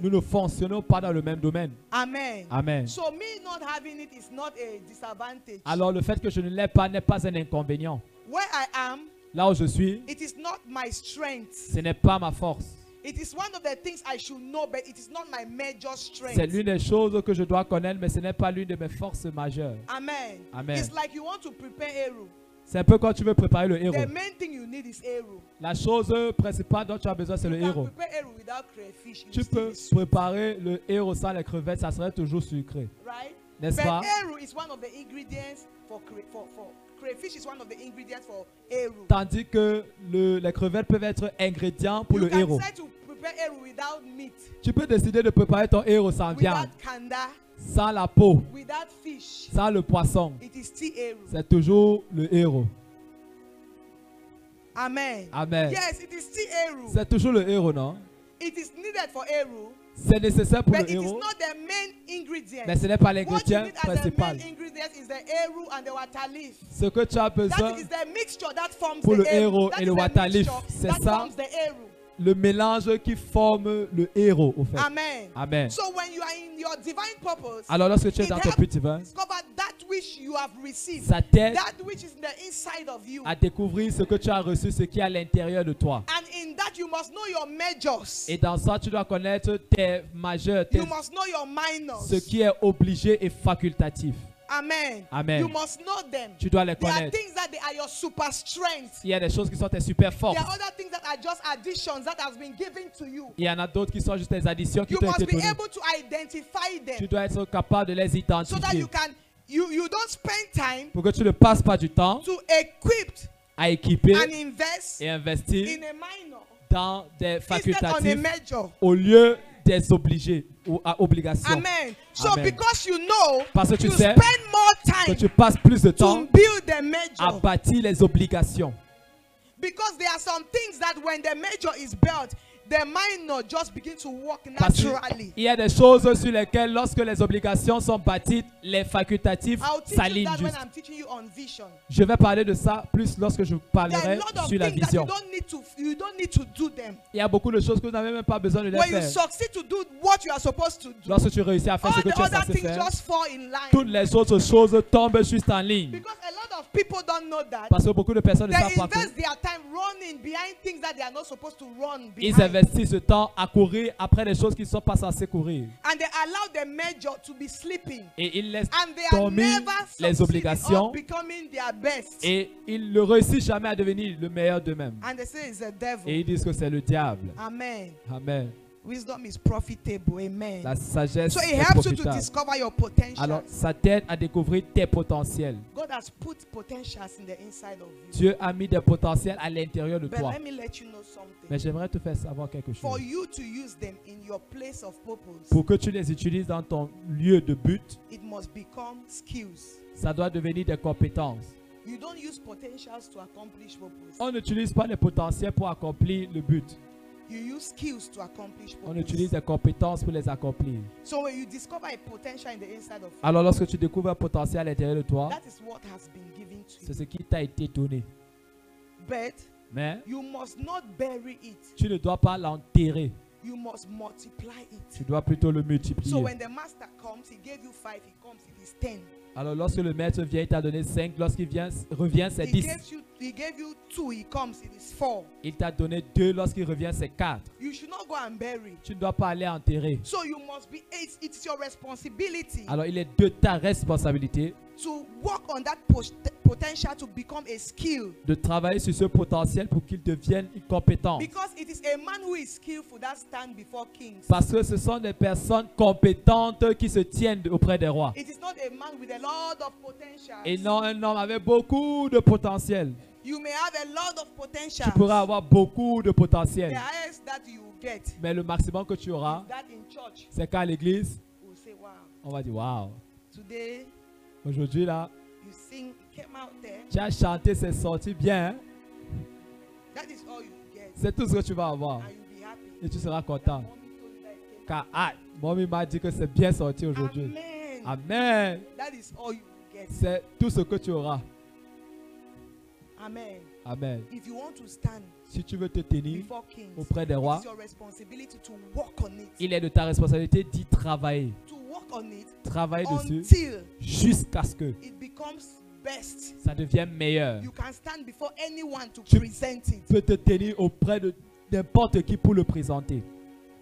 nous ne fonctionnons pas dans le même domaine. Amen. Amen. So me not having it is not a disadvantage. Alors le fait que je ne l'ai pas n'est pas un inconvénient. Where I am, Là où je suis, it is not my strength. ce n'est pas ma force. It is one of the things I should know, but it is not my major strength. C'est l'une des choses que je dois connaître, mais ce n'est pas l'une de mes forces majeures. Amen. Amen. It's like you want to prepare. C'est un peu quand tu veux préparer le héros. The main thing you need is Eru. La chose principale dont tu as besoin, c'est le héros. Tu peux préparer le héros sans les crevettes, ça serait toujours sucré. right? N'est-ce pas? Tandis que le- les crevettes peuvent être ingrédients pour you le héros. Tu peux décider de préparer ton héros sans viande, sans la peau, without fish. sans le poisson. C'est toujours le héros. Amen. Amen. Yes, it is still Eru. C'est toujours le héros, non? It is needed for Eru, C'est nécessaire pour but le it is héros, not the main ingredient. mais ce n'est pas l'ingrédient principal. main ingredient is the Eru and the water leaf. Ce que tu as besoin, That is the mixture that forms Pour the le héros et le mixture c'est ça? Le mélange qui forme le héros, au fait. Amen. Amen. So when you are in your divine purpose, Alors lorsque tu es dans ton but divin, that which you have received, ça t'aide that which is in the inside of you. à découvrir ce que tu as reçu, ce qui est à l'intérieur de toi. And in that you must know your majors. Et dans ça, tu dois connaître tes majeurs, tes- You must know your minors. ce qui est obligé et facultatif. Amen. Amen. You must know them. Tu dois les There are connaître. things that they are your super strength. Il y a des choses qui sont tes super forces. There are other things that are just additions that has been given to you. Il y en a d'autres qui sont juste des additions qui You t'ont must été be données. able to identify Tu them dois être capable de les so that identifier you can you you don't spend time pour que tu ne passes pas du temps to equip à équiper and invest et investir in a minor dans des instead on a facultatifs major. au lieu des obligés ou à obligations. Amen. So Amen. because you know, Parce que tu you sais spend more Que time tu passes plus de temps to build the à major. bâtir les obligations. Because there are some things that when the major is built, qu'il y a des choses sur lesquelles, lorsque les obligations sont bâties, les facultatifs s'alignent that when juste. Je vais parler de ça plus lorsque je There are a parlerai lot of sur la things that you vision. don't need to you don't need to do them. Il y a beaucoup de choses que vous n'avez même pas besoin de les faire. succeed to do what you are supposed to do, Lorsque tu réussis à faire ce que tu es censé things faire, just fall in toutes line. les autres choses tombent juste en ligne. People don't know that. Parce que beaucoup de personnes ne They savent pas que invest their time running behind things that they are not supposed to run ils investissent ce temps à courir après des choses qu'ils ne sont pas censés courir. And they allow the major to be sleeping. Et ils laissent And they are dormir never les obligations becoming their best. et ils ne réussissent jamais à devenir le meilleur d'eux-mêmes. And they say it's the Et devil. ils disent que c'est le diable. Amen. Amen. Wisdom is profitable. Amen. La sagesse So it est helps you to discover your potential. Alors, ça t'aide à découvrir tes potentiels. God has put potentials in the inside of you. Dieu a mis des potentiels à l'intérieur de But toi. let me let you know something. Mais j'aimerais te faire savoir quelque For chose. you to use them in your place of purpose, Pour que tu les utilises dans ton lieu de but, it must become skills. ça doit devenir des compétences. You don't use potentials to accomplish purpose. On n'utilise pas les potentiels pour accomplir le but. You use skills to accomplish On utilise des compétences pour les accomplir. So when you discover a potential in the inside of you, Alors lorsque tu découvres un potentiel à l'intérieur de toi, that is what has been given to c'est you. ce qui t'a été donné. But Mais you must not bury it. tu ne dois pas l'enterrer. You must multiply it. Tu dois plutôt le So multiplier. when the master comes, he gave you five, he comes, it is ten. Alors lorsque le maître vient, il t'a donné 5. Lorsqu'il vient, revient, c'est He 10. Gave you he gave you two, he comes, it is four. Il t'a donné 2. Lorsqu'il revient, c'est 4. You should not go and bury. Tu ne dois pas aller enterrer. So you must be it's, it's your responsibility Alors il est de ta responsabilité to work on that pot- potential to become a skill. de travailler sur ce potentiel pour qu'il devienne une compétence. Because it is a man who is skillful that stand before kings. Parce que ce sont des personnes compétentes qui se tiennent auprès des rois. It is not a man with a lot of potential. Et non un homme avec beaucoup de potentiel. You may have a lot of potential. Tu pourras avoir beaucoup de The potentiel. highest that you get Mais le maximum que tu auras, that in church c'est qu'à l'église, Wow, on va dire today aujourd'hui là, you sing, you came out there. tu as chanté, c'est sorti bien. That is all you get. C'est tout ce que tu vas avoir. And you'll be happy. Et tu seras content. Car ah, Mommy m'a dit que c'est bien sorti aujourd'hui. Amen. Amen. That is all you get. C'est tout ce que tu auras. Amen. Amen. If you want to stand Si tu veux te tenir before kings, auprès des rois, it's your responsibility to work on it. il est de ta responsabilité d'y travailler. To work on it Travailler dessus jusqu'à ce que it becomes best. ça devienne meilleur. You can stand before anyone to Tu- present it. Tu peux te tenir auprès de n'importe qui pour le présenter.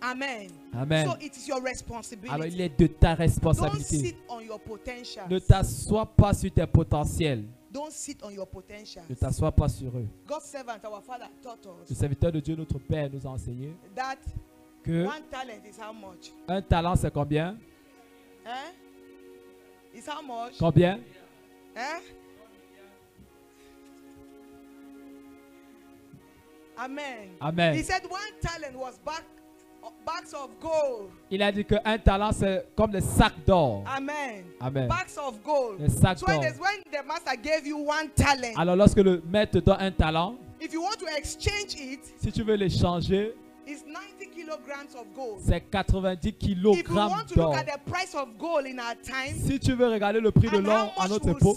Amen. Amen. So it is your Alors responsibility. il est de ta Don't responsabilité. sit on your potential. Ne t'assois pas sur tes potentiels. Don't sit on your potential. Ne t'assois pas sur eux. God's servant, our father, taught Le us serviteur de Dieu, notre Père, nous a enseigné that que one talent is how much? un talent, c'est combien? Eh? Is how much? Combien? Eh? Amen. He Amen. said one talent was back, of gold. Il a dit qu'un talent, c'est comme des sacs d'or. Amen. Amen. Bags of gold. Des sacs So d'or. there's- when the master gave you one talent, Alors lorsque le maître te donne un talent, if you want to exchange it, si tu veux l'échanger, it's 90 kilograms of gold. c'est 90 If you kilogrammes want to d'or. look at the price of gold in our time, Si tu veux regarder le prix de l'or à notre époque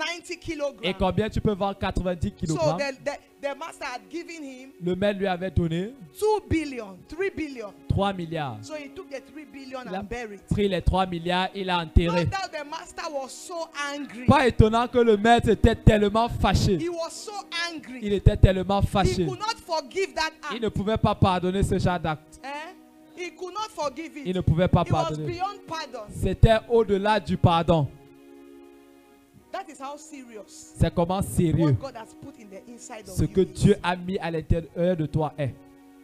sell 90 Et combien tu peux vendre 90 So kg the, the, the master had given him Le maître lui avait donné 2 billion, 3 billion. 3 milliards. So he took the 3 billion Il a and buried. pris les 3 milliards, il a No enterré. doubt the master was so angry. Pas étonnant que le maître était tellement fâché. He was so Il était tellement He fâché. could not forgive that Il ne pouvait pas pardonner ce genre d'acte. Eh? He could not forgive Il ne pouvait pas It pardonner. C'était au-delà du pardon. C'est comment sérieux ce que you Dieu a mis à l'intérieur de toi est.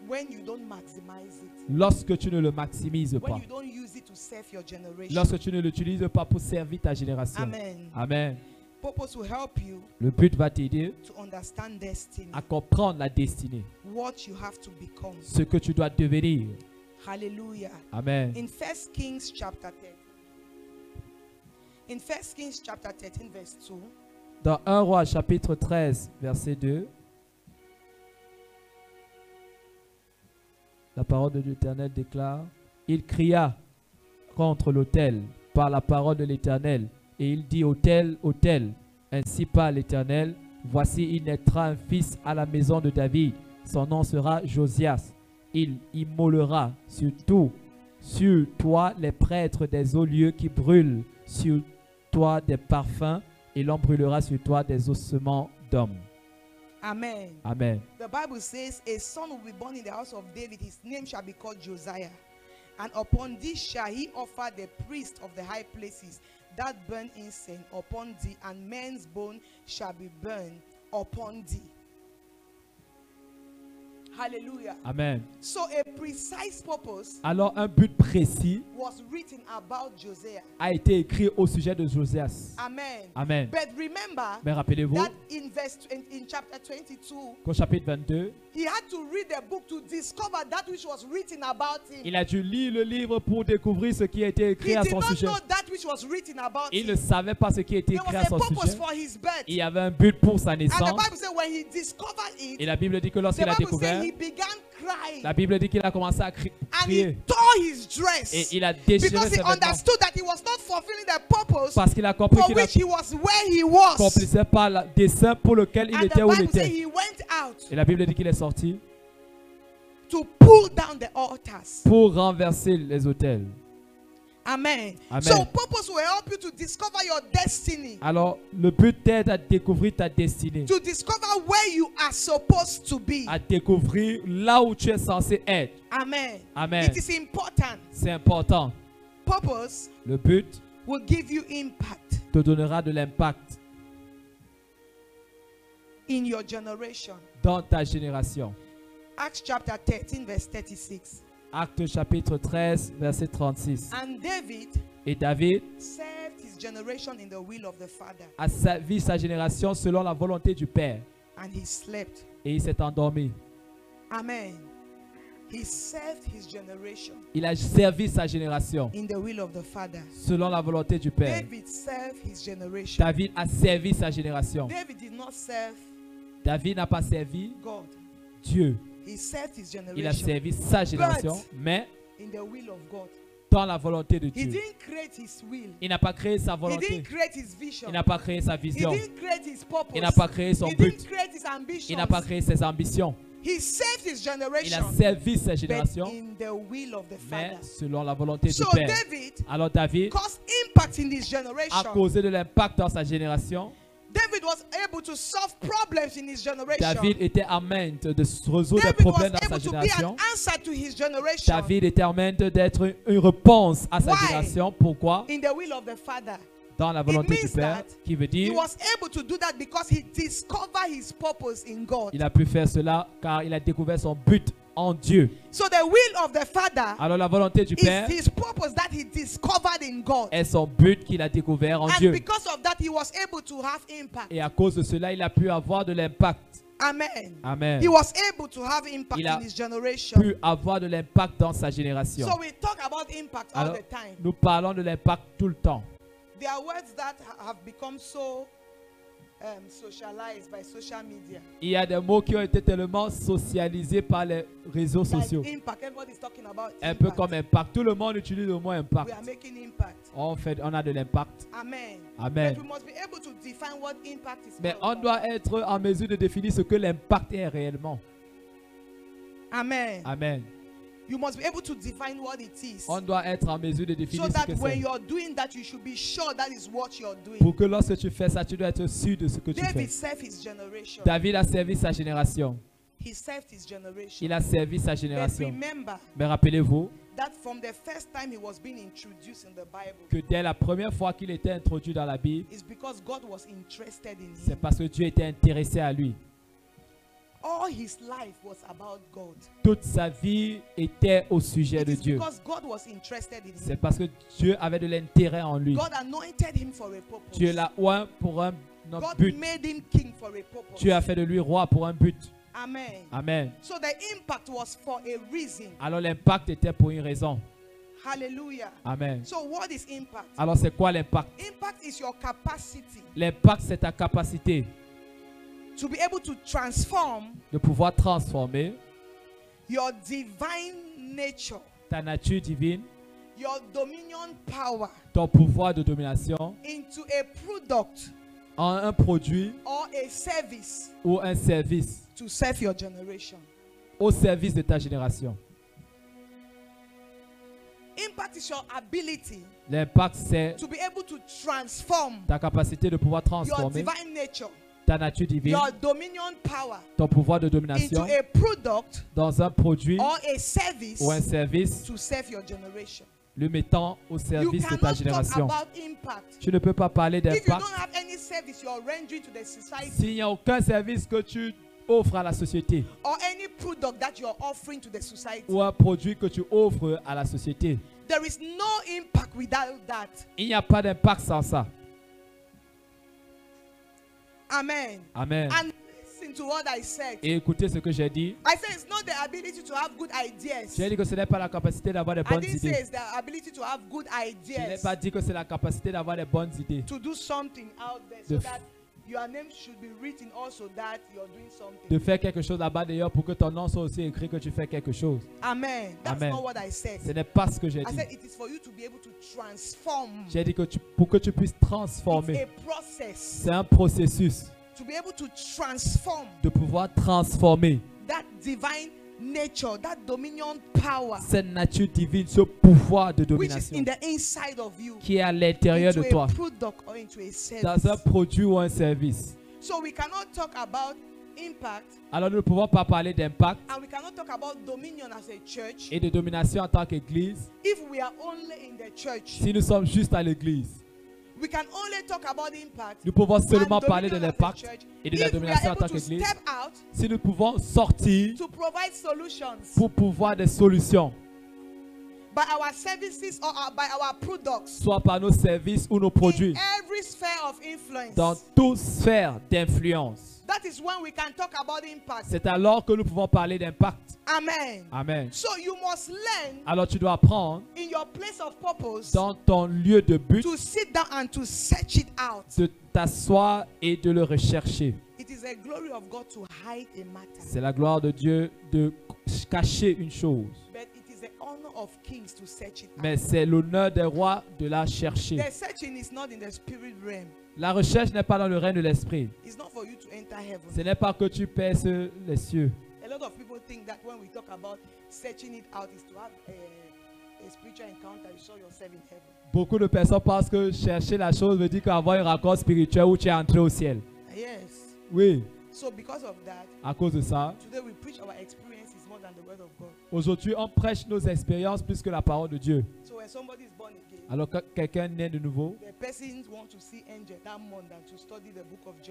when you don't maximize it. Lorsque tu ne le maximises When pas. you don't use it to serve your generation. Lorsque tu ne l'utilises pas pour servir ta génération. Amen. Le but va t'aider to understand destiny. à comprendre la destinée. What you have to become. Ce que tu dois devenir. Hallelujah. Amen. In First Kings chapter 10. In First Kings chapter 13 verse 2. Dans 1 roi chapitre 13 verset 2. La parole de l'Éternel déclare, il cria contre l'autel par la parole de l'Éternel et il dit autel, autel, ainsi par l'Éternel, voici il naîtra un fils à la maison de David, son nom sera Josias. Il immolera sur tout, sur toi les prêtres des hauts lieux qui brûlent, sur toi des parfums et l'on brûlera sur toi des ossements d'hommes. Amen. Amen. The Bible says, A son will be born in the house of David, his name shall be called Josiah. And upon thee shall he offer the priest of the high places that burn incense upon thee, and men's bone shall be burned upon thee. Hallelujah. Amen. So, a precise purpose Alors un but précis was written about Josiah. a été écrit au sujet de Josias. Amen. Amen. But remember Mais rappelez-vous that in verse in, in chapter 22, qu'au chapitre 22, he had to read the book to discover that which was written about him. il a dû lire le livre pour découvrir ce qui a été He écrit à son sujet. know that which was written about Il him. ne savait pas ce qui a été There écrit à son purpose sujet. for his birth. Il y avait un but pour sa And the naissance. Bible said when he discovered it, Et la Bible dit que lorsqu'il a découvert, said he began crying. la Bible dit qu'il a commencé à cri- And he crier. tore his dress. Et il a déchiré Because ses he vêtements. understood that he was not fulfilling the purpose Parce qu'il a compris for qu'il which he was where he was. n'accomplissait pas le dessein pour lequel il était où il était. he went out Et la Bible dit qu'il est sorti to pull down the altars. pour renverser les hôtels. Amen. Amen. So purpose will help you to discover your destiny. Alors, le but t'aide à découvrir ta destinée, To discover where you are supposed to be. à découvrir là où tu es censé être. Amen. Amen. It is important. C'est important. Purpose Le but will give you impact te donnera de l'impact in your generation. dans ta génération. Acts chapter 13, verse 36. Acte chapitre 13, verset 36. And David Et David served his generation in the will of the Father, a servi sa génération selon la volonté du Père. and he slept. Et il s'est endormi. Amen. He served his generation Il a servi sa génération in the will of the Father. selon la volonté du Père. David served his generation. David a servi sa génération. David did not serve David n'a pas servi God. Dieu. He served his Il a generation servi sa génération, mais in the will of God. dans la volonté de He Dieu. didn't create his will. Il n'a pas créé sa volonté. Il n'a pas créé sa He vision. didn't create his purpose. Il n'a pas créé son He but. Il n'a pas créé ses ambitions. He saved his Il a generation, servi sa génération, in the will of the mais Father. selon la volonté du So Père. David Alors David caused impact in his a generation. causé de l'impact dans sa génération. David was able to solve problems in his generation. David était même de résoudre des David problèmes dans sa able to be an génération. answer to his generation David était même d'être une réponse à sa Why? génération. Pourquoi? In the will of the Father. Dans la volonté du Père, that qui veut He dire was able to do that because he discovered his purpose in God. il a pu faire cela car il a découvert son but en Dieu. So the will of the Father Alors la volonté du is Père his purpose that he discovered in God. est son but qu'il a découvert en And Dieu. because of that, he was able to have impact. Et à cause de cela, il a pu avoir de l'impact. Amen. Amen. He was able to have impact Il a in his generation. Pu avoir de l'impact dans sa génération. So we talk about impact all the time. nous parlons de l'impact tout le temps. There are words that ha- have become so um, socialized by social media. Il y a des mots qui ont été tellement socialisés par les réseaux sociaux. Like impact. Everybody's talking about Un peu comme impact. Tout le monde utilise le mot we impact. are making impact. On, fait, on a de l'impact. Amen. Amen. But we must be able to define what impact is. Mais on about. doit être en mesure de définir ce que l'impact est réellement. Amen. Amen. You must be able to define what it is. On doit être en mesure de définir So ce that que when c'est. you're doing that, you should be sure that is what you're doing. Pour que lorsque tu fais ça, tu dois être sûr de ce que tu David fais. served his generation. David a servi sa génération. He served his generation. Il a servi sa But génération. remember Mais rappelez-vous that from the first time he was being introduced in the Bible, que dès la première fois qu'il était introduit dans la Bible, it's because God was interested in c'est parce que Dieu était intéressé à lui. All his life was about God. Toute sa vie était au sujet It de is Dieu. because God was interested in C'est parce que Dieu avait de l'intérêt en lui. God anointed him for a purpose. Dieu l'a oint pour un un God but. made him king for a purpose. Dieu a fait de lui roi pour un but. Amen. Amen. So the impact was for a reason. Alors l'impact était pour une raison. Hallelujah. Amen. So what is impact? Alors c'est quoi l'impact? Impact is your capacity L'impact, c'est ta capacité to be able to transform de pouvoir transformer your divine nature, ta nature divine, your dominion power ton pouvoir de domination into a product en un produit or a service ou un service to serve your generation. au service de ta génération. Impact is your ability L'impact, c'est to be able to transform ta capacité de pouvoir your transformer divine nature, ta nature divine, your dominion power ton pouvoir de into domination a product dans un produit or a service ou un service, to serve your generation. le mettant au You service de ta génération. Tu ne peux pas parler d'impact don't have any service you're rendering to the society s'il n'y a aucun service que tu offres à la société or any product that you're offering to the society. ou un produit que tu offres à la société. There is no impact without that. Il n'y a pas d'impact sans ça. Amen. Amen. And listen to what I said. Et écoutez ce que j'ai dit. I said it's not the ability to have good ideas. J'ai dit que ce n'est pas la capacité d'avoir des bonnes idées. it's the ability to have good Je n'ai pas dit que c'est la capacité d'avoir des bonnes idées. To do something out there De that your name should be written also that you're doing something. De faire quelque chose là-bas d'ailleurs pour que ton nom soit aussi écrit que tu fais quelque chose. Amen. That's Amen. not what I said. Ce n'est pas ce que j'ai I dit. said it is for you to be able to transform. J'ai dit que tu, pour que tu puisses It's transformer. a process C'est un processus to be able to transform de pouvoir transformer that divine nature, that dominion power, cette nature divine, ce pouvoir de which is domination in the inside of you, qui est à l'intérieur de toi a product or into a service. dans un produit ou un service. So we cannot talk about impact Alors nous ne pouvons pas parler d'impact and we cannot talk about dominion as a church et de domination en tant qu'église if we are only in the church. si nous sommes juste à l'église. Nous pouvons seulement parler de l'impact et de la domination en tant qu'église step out si nous pouvons sortir to provide solutions pour pouvoir des solutions, by our services or our- by our products soit par nos services ou nos produits, in every sphere of influence. dans toute sphère d'influence. That is when we can talk about impact. C'est alors que nous pouvons parler d'impact. Amen. Amen. So you must learn Alors tu dois apprendre in your place of purpose dans ton lieu de but to sit down and to search it out. de t'asseoir et de le rechercher. It is a glory of God to hide a matter, C'est la gloire de Dieu de cacher une chose. but it is the honor of kings to search it Mais out. c'est l'honneur des rois de la chercher. The searching is not in the spirit realm. La recherche n'est pas dans le règne de l'esprit. Ce n'est pas que tu perces les cieux. Beaucoup de personnes pensent que chercher la chose veut dire qu'avoir un raccord spirituel où tu es entré au ciel. Yes. Oui, So because of that, à cause de ça, aujourd'hui on prêche nos expériences plus que la parole de Dieu. So when somebody is born again, Alors que quelqu'un naît de nouveau,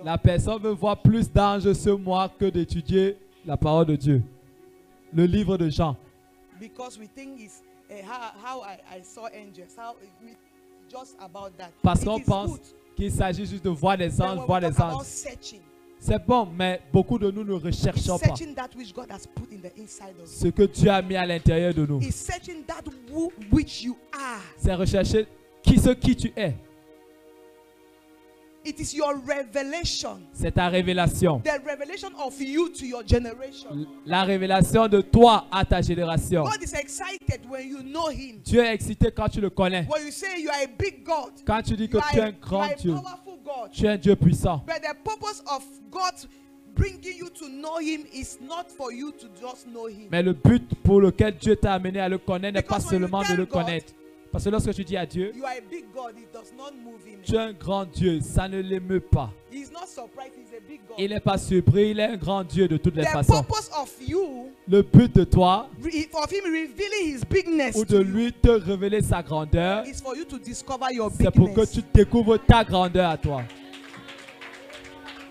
la personne veut voir plus d'anges ce mois que d'étudier la parole de Dieu. Le livre de Jean. because we think it's how, how I, I saw angels. How we, just about that. Parce qu'on pense qu'il s'agit juste de voir des anges, voir des anges. C'est bon, mais beaucoup de nous ne recherchons pas ce que Dieu a mis à l'intérieur de nous. C'est rechercher qui ce qui tu es. It is your revelation. C'est ta révélation. The revelation of you to your generation. La révélation de toi à ta génération. God is excited when you know Him. Dieu est excité quand tu le connais. When you say you are a big God, Quand tu dis you que tu es un grand Dieu. powerful God. Tu es un Dieu puissant. But the purpose of God bringing you to know Him is not for you to just know Him. Mais le but pour lequel Dieu t'a amené à le connaître n'est pas seulement de le God- connaître. Parce que lorsque tu dis à Dieu, You are a big God, it does not move Him. tu es un grand Dieu, ça ne l'émeut pas. He's not surprised, He's a big God. Il n'est pas surpris, il est un grand Dieu de toutes les façons. purpose of you, Le but de toi, re- of Him revealing His bigness, ou de lui te révéler sa grandeur, is for you to discover your c'est pour que tu découvres ta grandeur à toi.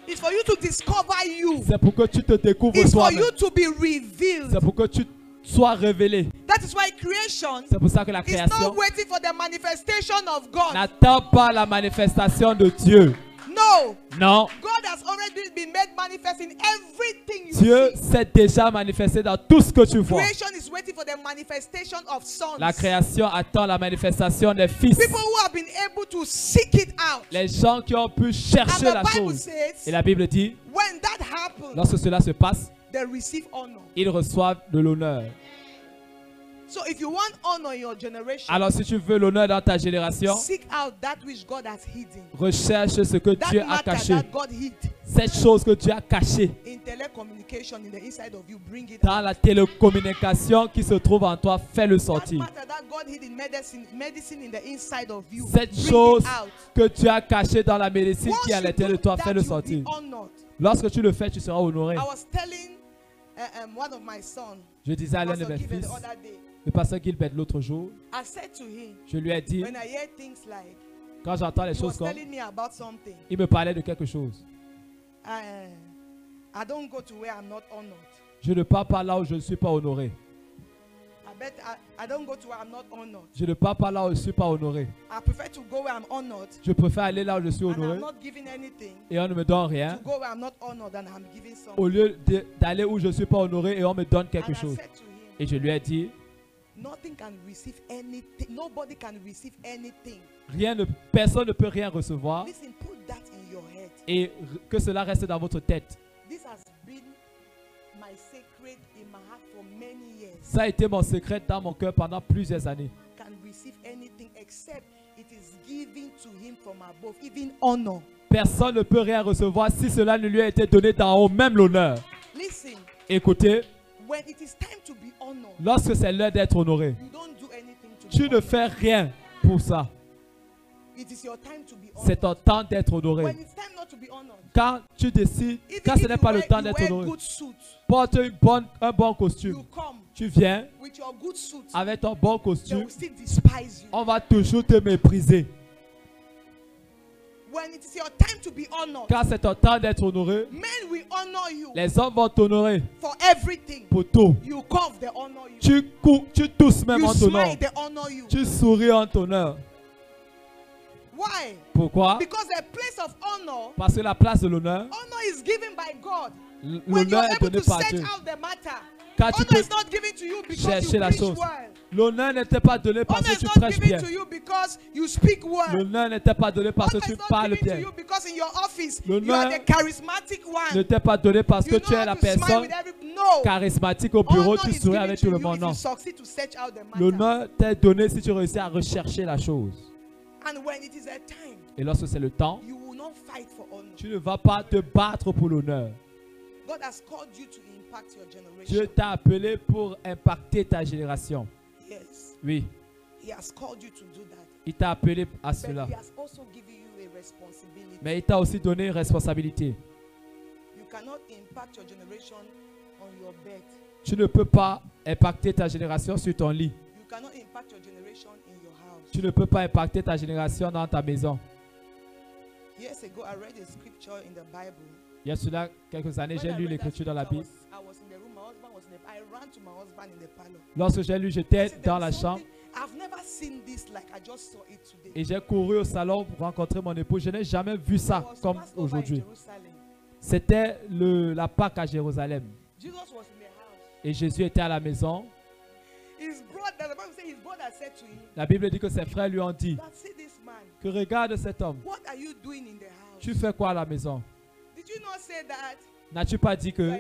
It's for you to discover you. C'est pour que tu te découvres It's for toi-même. you to be revealed. C'est pour que tu sois révélé. That is why creation C'est pour ça que la is création not waiting for the manifestation of God. n'attend pas la manifestation de Dieu. No. Non, God has already been made manifest in everything you Dieu see. s'est déjà manifesté dans tout ce que tu vois. Creation is waiting for the manifestation of sons. La création attend la manifestation des fils. People who have been able to seek it out. Les gens qui ont pu And chercher the la Bible chose. says, Et la Bible dit, when that happens, lorsque cela se passe, they receive honor. ils reçoivent de l'honneur. So if you want honor in your generation, Alors si tu veux l'honneur dans ta génération, seek out that which God has hidden. recherche ce que That Dieu a matter caché. that God hid Cette chose que Dieu a cachée in telecommunication in the inside of you, bring it dans la télécommunication qui se trouve en toi, fais-le That sortir. matter that God hid in medicine, medicine in the inside of you, Cette bring chose it out. que tu as cachée dans la médecine Once qui est à you l'intérieur de do toi, that, fais-le you'll sortir. honored? Lorsque tu le fais, tu seras honoré. I was telling uh, um, one of my sons, Je disais à l'un de Pastor mes Given, fils, the other day, le pasteur Gilbert l'autre jour, I said to him, je lui ai dit, when I hear things like, quand j'entends les choses comme, telling me about something, il me parlait de quelque chose. I, I don't go to where I'm not honored. Je ne pars pas là où je ne suis pas honoré. I bet I, I don't go to where I'm not honored. Je ne pars pas là où je ne suis pas honoré. I prefer to go where I'm honored Je préfère aller là où je suis honoré I'm not giving anything et on ne me donne rien go where I'm not honored and I'm giving something. au lieu d'aller où je ne suis pas honoré et on me donne quelque I chose. Et je lui ai dit, nothing can receive anything. Nobody can receive anything. rien ne, personne ne peut rien recevoir Listen, put that in your head. et que cela reste dans votre tête. This has been my secret in my heart for many years. Ça a été mon secret dans mon cœur pendant plusieurs années. Can receive anything except it is given to him from above, even honor. Personne ne peut rien recevoir si cela ne lui a été donné d'en haut, même l'honneur. Listen, Écoutez, when it is time to be honored, lorsque c'est l'heure d'être honoré, tu ne fais rien pour ça. C'est ton temps d'être honoré. Quand tu décides, quand ce n'est pas le temps d'être honoré, porte une bonne, un bon costume. Tu viens avec ton bon costume, on va toujours te mépriser. Quand c'est ton temps d'être honoré, men will honor you les hommes vont t'honorer for everything. pour tout. You cough, they honor you. Tu cours, tu tousses même You en ton nom. Tu souris en ton honneur. Why? Pourquoi? Because the place of honor, Parce que la place de l'honneur, honor is given by God. l- When you're l'honneur est able donné to par Dieu. Tu peux chercher you la well. L'honneur n'était pas donné parce Honor que tu not prêches bien. to you because you speak well. L'honneur n'était pas donné parce que tu parles bien. L'honneur are the charismatic one. N'était pas donné parce que You tu es la personne charismatique au bureau, tu is souris avec to tout le monde. Non. L'honneur t'est donné si tu réussis à rechercher la chose. And when it is a time, Et lorsque c'est le temps, you will not fight for honor. tu ne vas pas te battre pour l'honneur. Dieu t'a appelé pour impacter ta génération. Oui, il t'a appelé à cela. Mais il t'a aussi donné une responsabilité. You cannot impact your generation on your bed. Tu ne peux pas impacter ta génération sur ton lit. You cannot impact your generation in your house. Tu ne peux pas impacter ta génération dans ta maison. Il y a cela quelques années, j'ai lu l'écriture dans la Bible. Lorsque j'ai lu, j'étais dans "There's la chambre something- I've never seen this like I just saw it today. et j'ai couru au salon pour rencontrer mon époux. Je n'ai jamais vu ça comme aujourd'hui. C'était la Pâque à Jérusalem. Jesus was in the house. Et Jésus était à la maison. La Bible dit que ses frères lui ont dit "That see this man. que regarde cet homme. What are you doing in the house? Tu fais quoi à la maison? N'as-tu pas dit que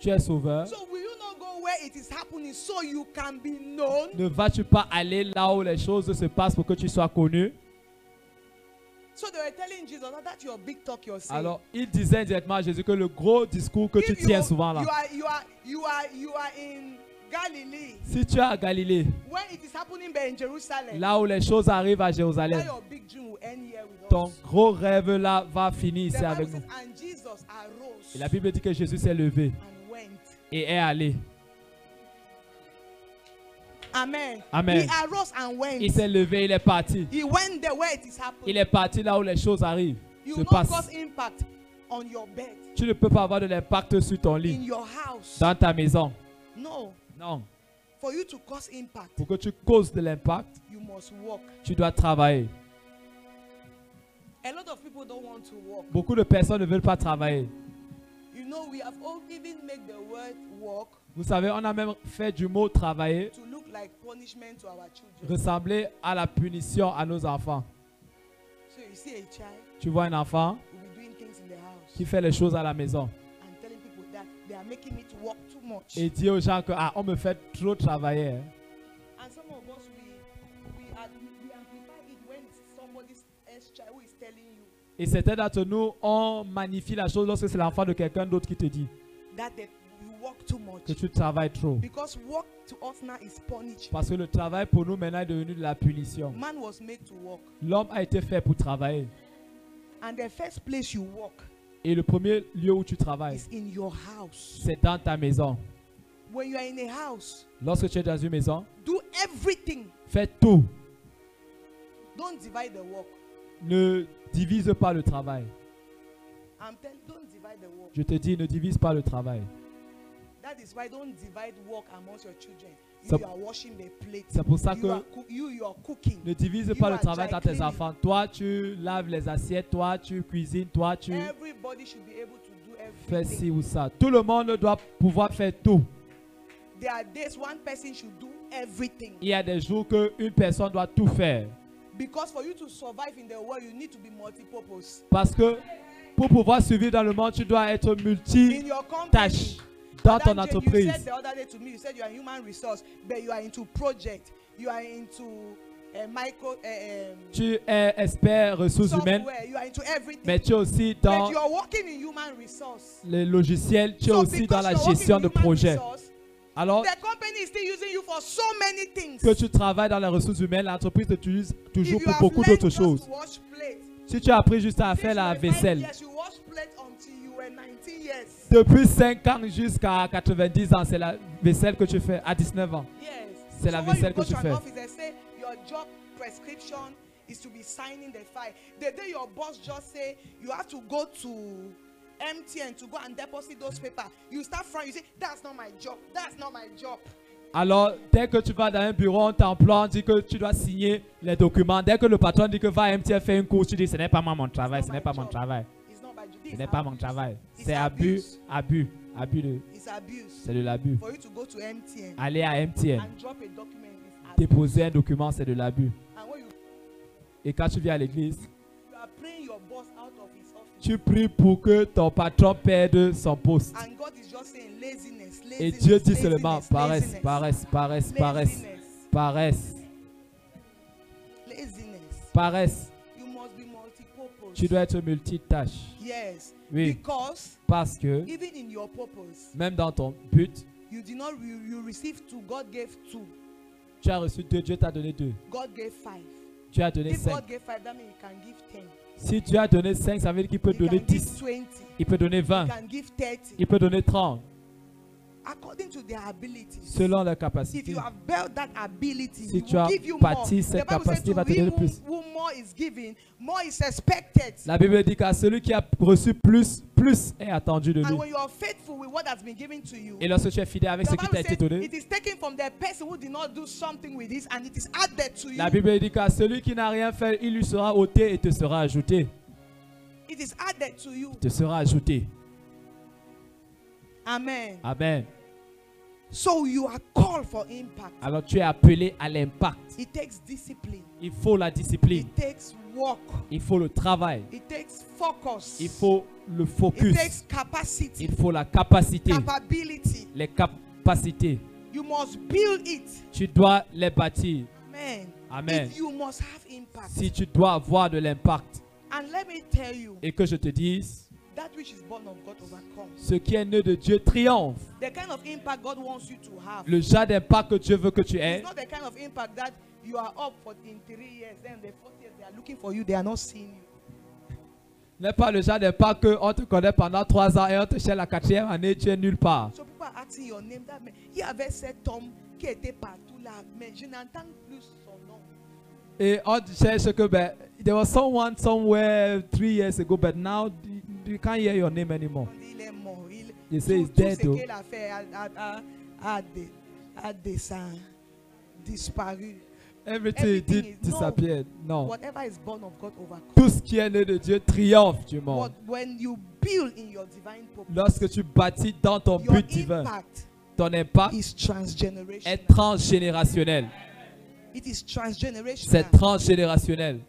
tu es sauveur? So will you not go where it is happening so you can be known? Ne vas-tu pas aller là où les choses se passent pour que tu sois connu? So they were telling Jesus "Oh, that your big talk you're saying. Alors, il disait indirectement à Jésus que le gros discours que tu tiens souvent là, you are you are you are you are in Galilee si tu es à Galilée, when it is happening there in Jerusalem. là où les choses arrivent à Jérusalem, your big dream will end here with ton us. gros rêve là va finir The ici Bible avec says, nous. and Jesus arose Et la Bible dit que Jésus s'est levé and went. et est allé. Amen. Amen. He arose and went. Il s'est levé, il est parti. He went there where it is happening. Il est parti là où les choses arrivent, you se will not passent. cause impact on your bed, Tu ne peux pas avoir de l'impact sur ton in lit, your house. dans ta maison. no. Non. For you to cause impact, Pour que tu causes de l'impact, you must walk. tu dois travailler. A lot of people don't want to walk. Beaucoup de personnes ne veulent pas travailler. You know, we have all even made the word walk Vous savez, on a même fait du mot travailler to look like punishment to our children. ressembler à la punition à nos enfants. So you see a child Tu vois un enfant be doing things in the house qui fait les choses à la maison and telling people that they are making walk too much. et dit aux gens que ah, on me fait trop travailler. hein. And some of us we we, ad- we amplify it when somebody else child who is telling you Et certains d'entre nous, on magnifie la chose lorsque c'est l'enfant de quelqu'un d'autre qui te dit that they, you walk too much. que tu travailles trop. Because work to us now is punishment. Parce que le travail pour nous maintenant est devenu de la punition. Man was made to walk. L'homme a été fait pour travailler. And the first place you walk Et le premier lieu où tu travailles, is in your house. c'est dans ta maison. When you are in a house, Lorsque tu es dans une maison, do everything. fais tout. Don't divide the work. Ne divise pas le travail. I'm telling don't divide the work. Je te dis, ne divise pas le travail. That is why don't divide work amongst your children. C'est pour ça que ne divise pas le travail dans tes enfants. Toi, tu laves les assiettes. Toi, tu cuisines. Toi, tu fais everything. ci ou ça. Tout le monde doit pouvoir faire tout. There are days one person should do everything. Il y a des jours que une personne doit tout faire. Because for you to survive in the world, you need to be multi-purpose. Parce que pour pouvoir survivre dans le monde, tu dois être In multi-tâche dans ton You entreprise. said the other day to me, you said you are a human resource, but you are into project. You are into uh, micro uh, um, Tu es expert ressources humaines, software. You are into everything. mais tu es aussi but dans you are working in human resource. les logiciels, tu es So aussi dans la gestion de projets. Alors the company is still using you for so many things. que tu travailles dans les ressources humaines, l'entreprise t'utilise toujours pour beaucoup d'autres choses. Si tu as appris juste à faire la vaisselle, depuis 5 ans jusqu'à 90 ans, c'est la vaisselle que tu fais à 19 ans. Yes. C'est la so when vaisselle que tu fais. office, they say your job prescription is to be signing the file. The day your boss just say you have to go to MTN to go and deposit those papers, you start from you say that's not my job. That's not my job. Alors, dès que tu vas dans un bureau, on t'emploie, on dit que tu dois signer les documents. Dès que le patron dit que va à MTN faire une course, tu dis ce n'est pas moi mon travail, ce n'est pas mon travail, ce n'est pas mon travail. C'est abus, abus, abus de, c'est de l'abus. Aller à MTN, déposer un document, c'est de l'abus. Et quand tu viens à l'église, tu pries pour que ton patron perde son poste. And God is just saying laziness, laziness. Et Dieu dit seulement paresse, paresse, paresse, paresse, paresse, paresse. Tu dois être multitâche. Yes. Oui, Because parce que even in your purpose, même dans ton but, you did not you, you received two. God gave two. tu as reçu deux, Dieu t'a donné deux. God gave five. Tu as donné If cinq. God gave five, that means He can give ten. Si tu as donné 5, ça veut dire qu'il peut He donner can give 10, twenty. il peut donner He 20, can give thirty. il peut donner 30, According to their abilities. selon leur If capacité. you have built that ability, Si tu as bâti cette capacité, va te donner plus. more is given, more is expected. La Bible dit qu'à celui qui a reçu plus, plus est attendu de lui. And when you are faithful with what has been given to you, Et lorsque tu es fidèle avec ce qui t'a été donné, it is taken from the person who did not do something with this and it is added to you. la Bible dit qu'à celui qui n'a rien fait, il lui sera ôté et te sera ajouté. It is added to you. Te sera ajouté. Amen. Amen. So you are called for impact. Alors tu es appelé à l'impact. It takes discipline. Il faut la discipline. It takes work. Il faut le travail. It takes focus. Il faut le It focus. takes capacity, Il faut la capacité, capability. les capacités. You must build it. Tu dois les bâtir. Amen. Amen. If you must have impact. Si tu dois avoir de l'impact And let me tell you, et que je te dise, that which is born of God overcomes. ce qui est né de Dieu triomphe. The kind of impact God wants you to have. Le genre d'impact que Dieu veut que tu aies, It's not the kind of impact that you are up for in three years, then the fourth year they are looking for you, they are not seeing you. n'est pas le genre d'impact qu'on te connaît pendant trois ans et on te cherche la quatrième année, tu es nulle part. So people are asking your name. That mais il y avait cet homme qui était partout là, mais je n'entends plus son nom. Et on cherche que ben, there was someone somewhere three years ago, but now you can't hear your name anymore. Il est mort. Il, They say tout, he's tout dead ce though. qu'il a fait a, a, a, a, dé- a descend, disparu. Everything Everything did is- no. Whatever is born of God overcomes. Tout ce qui est né de Dieu triomphe du But monde. when you build in your divine purpose, Lorsque tu bâtis dans ton your but divin, impact ton impact is transgenerational. est transgénérationnel. It is transgenerational. C'est transgénérationnel.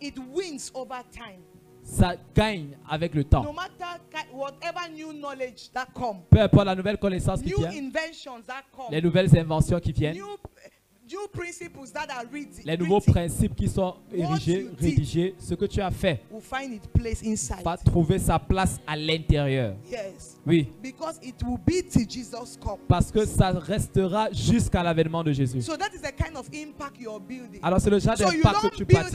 It wins over time. Ça gagne avec le No temps. matter ki- whatever new knowledge that come, Peu importe la nouvelle connaissance qui new vient, inventions that come, les nouvelles inventions qui viennent, les nouveaux principes qui sont érigés, rédigés, ce que tu as fait will find its place inside. va trouver sa place à l'intérieur. yes. Oui, Because it will be till Jesus comes. parce que ça restera jusqu'à l'avènement de Jésus. So that is the kind of impact you're building. Alors c'est le genre d'impact que tu bâtis.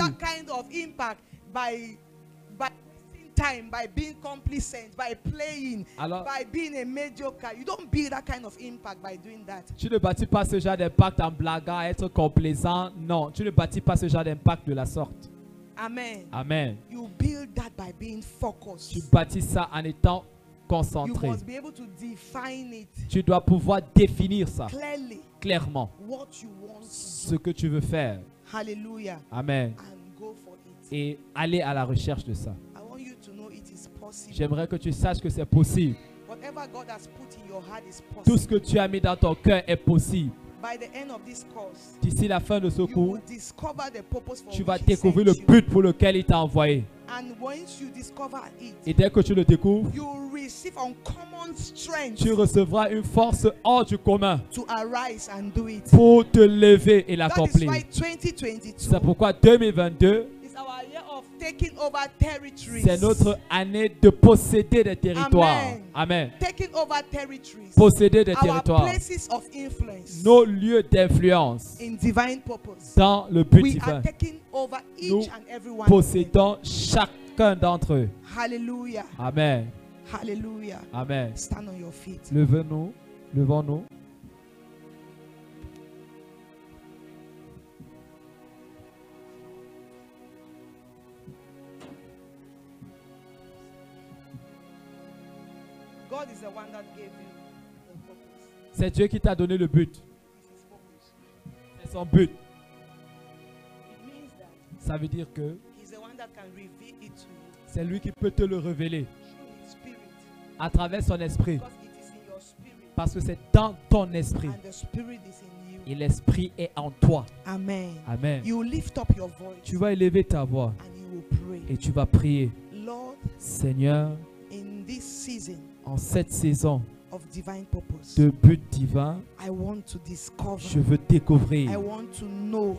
Time, by being complacent, by playing, Alors- by being a mediocre. You don't build that kind of impact by doing that. Tu ne bâtis pas ce genre d'impact en blaguant, être complaisant. Non, tu ne bâtis pas ce genre d'impact de la sorte. Amen. Amen. You build that by being Tu focused. bâtis ça en étant You concentré. must be able to define it Tu dois pouvoir définir ça clearly clairement, what you want ce que tu veux faire. Hallelujah. Amen. And go for it. Et aller à la recherche de ça. J'aimerais que tu saches que c'est possible. Tout ce possible. que tu as mis dans ton cœur est possible. By the end of this course, D'ici la fin de ce you cours, will discover the purpose for tu vas découvrir le but pour lequel il t'a envoyé. And once you discover it, Et dès que tu le découvres, tu recevras une force hors du commun to arise and do it. pour te lever et l'accomplir. why 2022 C'est pourquoi 2022, c'est notre année de posséder des territoires. Amen. Amen. taking over territories. Posséder des territoires. Nos lieux d'influence in divine purpose. dans le but We divin. are taking over each Nous and every one. of them. Possédons chacun d'entre eux. Hallelujah. Amen. Hallelujah. Amen. Stand on your feet. Levons-nous. Levons-nous. C'est Dieu qui t'a donné le but. C'est son but. Ça veut dire que he's the one that can reveal it to you c'est lui qui peut te le révéler through his spirit. à travers son esprit. Because it is in your spirit. Parce que c'est dans ton esprit. And the spirit is in you. Et l'esprit est en toi. Amen. Amen. You lift up your voice Tu vas élever ta voix and you will pray. et tu vas prier. Seigneur, in this season en cette saison of divine purpose, de but divin, I want to discover, je veux découvrir I want to know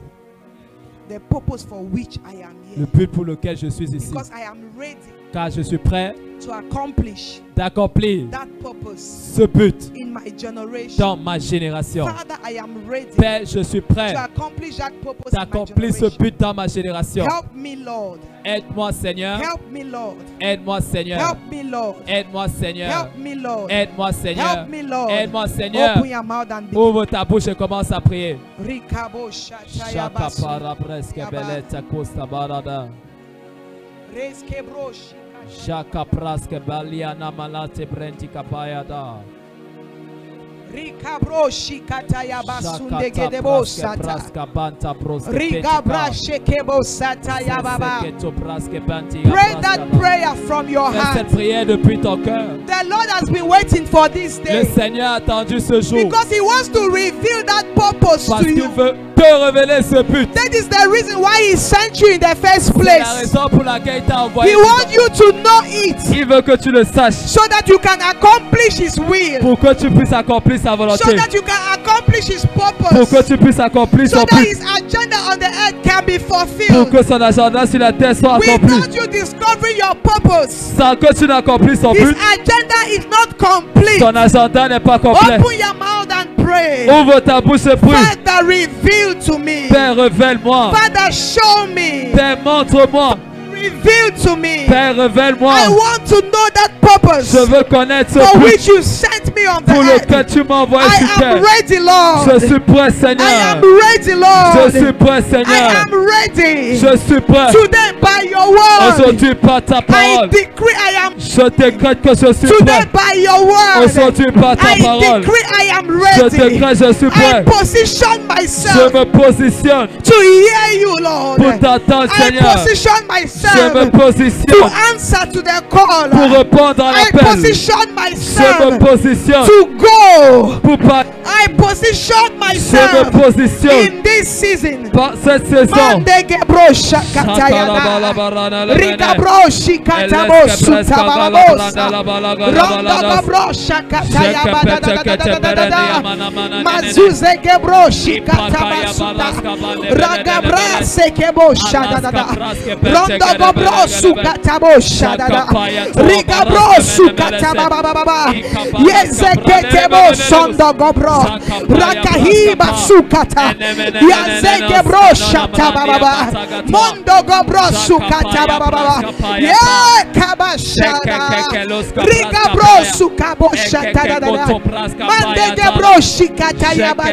the purpose for which I am le but pour lequel je suis ici. Car je suis prêt to accomplish d'accomplir ce but in my generation. dans ma génération. Père, je suis prêt d'accomplir ce but dans ma génération. Aide-moi, Seigneur. Aide-moi, Seigneur. Aide-moi, Seigneur. Aide-moi, Seigneur. Aide-moi, Seigneur. Ouvre ta bouche et commence à prier. Shaka praske baliana malate brenti kapayada. Rikabro shikataya Shaka basunde ta gedebo praske sata. praska banta proske Rigabra shekebo sataya baba. Pray that prayer from your Fais cette heart. prière depuis ton cœur. The Lord has been waiting for this Le day Seigneur a attendu ce jour because He wants to reveal that purpose parce to you. veut te révéler ce but. That is the reason why He sent you in the first C'est la place. raison pour laquelle il t'a envoyé. He wants you to know it Il veut que tu le saches so that you can accomplish His will, pour que tu puisses accomplir sa so volonté. that you can accomplish His Pour purpose, que tu puisses accomplir so son that but. His agenda on the earth can be Pour fulfilled. que son agenda sur la terre soit accompli. Without you discovering your purpose, Sans que tu n'accomplisses son His but, agenda is not complete. ton agenda n'est pas complet. Open your mouth and pray. Ouvre ta bouche et prie. Father, reveal to me. Père, révèle-moi. Father, show me. Père, montre-moi. Reveal to me. Père, révèle-moi. I want to know that purpose Je veux connaître ce for which you sent me on the pour lequel tu m'as envoyé I sur am terre. ready, Lord. Je suis prêt, I Seigneur. am ready, Lord. Je suis prêt, I Seigneur. am ready. Je suis prêt. Today, by your word, Aujourd'hui, par ta I parole, decree I am. je décrète que je suis Today, prêt. by your word, Aujourd'hui, par ta I parole, decree I am je ready. décrète je suis I prêt. position Je myself me positionne to hear you, Lord. pour t'entendre, I Seigneur. position Je me positionne to answer to their call. pour répondre à l'appel. I position myself Je me positionne to go. pour. I position myself Je me positionne in this season. Par cette saison. Ragabra sekebo shadada. Rondo Rigababro sukatabo shadada. Rigabro sukatabababa. Yezeketebo sondo gobro. Rakahiba sukata. ba ba. Mondo gobro sukatabababa. Ye kabashada. Rigabro sukabo shatadada. Mande gebro shikatayaba.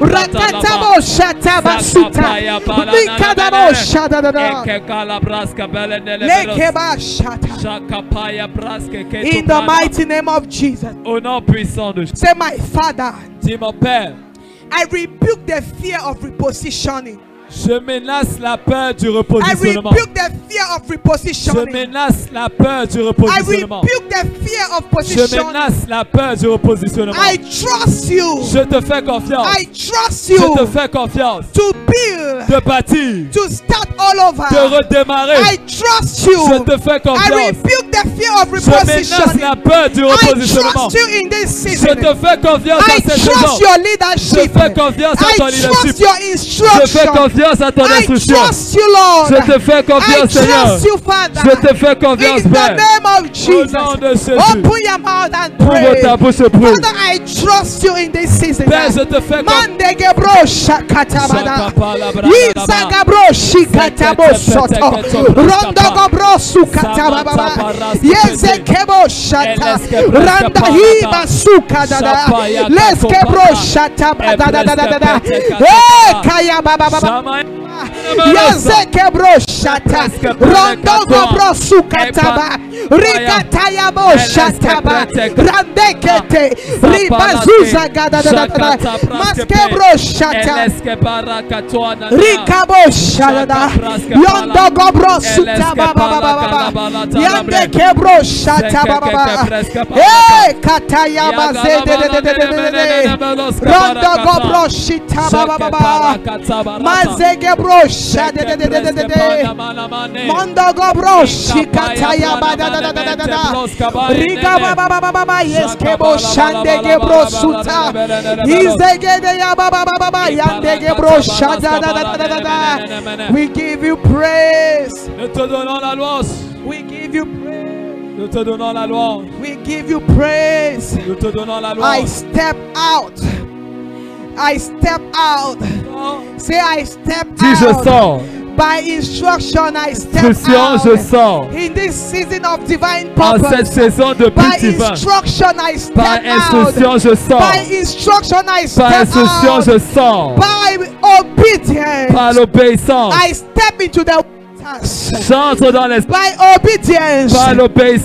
Rakatabo da da da. In the mighty name of Jesus. Say, my Father. I rebuke the fear of repositioning. Je menace la peur du I repositionnement. rebuke the fear of Je repositioning. menace la peur du I repositionnement. rebuke the fear of Je menace la peur du repositionnement. I trust you. Je te fais confiance. I trust Je te you fais confiance to build, de bâtir, to start all de over. redémarrer. I trust Je you. te fais I confiance. rebuke the fear of Je menace repositioning. la peur du I repositionnement. trust you in this Je te fais confiance I dans cette trust saison. your Je leadership. fais confiance I ton trust leadership. your Je fais instruction. Confiance à ton I instruction. trust you, Lord. Je te fais I confiance, Seigneur. trust you, Father. Je te fais confiance, In the name of Au Jesus. nom de Jésus. Open your mouth and Ouvre ta pray. bouche et prie. Father, I trust you in this season. Père, je te fais confiance. Mandege bro shakatabada. Yizaga bro shikatabo soto. Rondogo bro sukatababa. Yezekebo shata. Randa hiba sukadada. Bro shatabada. Eh kaya baba baba. Bye bro shata. Rondogo bro sukataba. Rikataya bo shataba. Randekete. Ribazuza gada da da da da. Maske bro shata. Rikabo shada. Yondo gobro suta ba ba ba ba. Yande kebro shata ba ba ba. Hey kataya ba ze de de de de de. Rondo gobro shita ba ba ba ba. Maze gebro we give you praise. We give you praise. We give you praise. I step out. I step out. Say I step Dis je sors. By instruction, I step je out. sors. In this season of divine En cette purpose. saison de By but divin. instruction, I step Par instruction, out. je sors. By instruction, I Par step instruction, out. je sors. By obedience, Par l'obéissance, I step into the water. waters. Dans les By obedience, par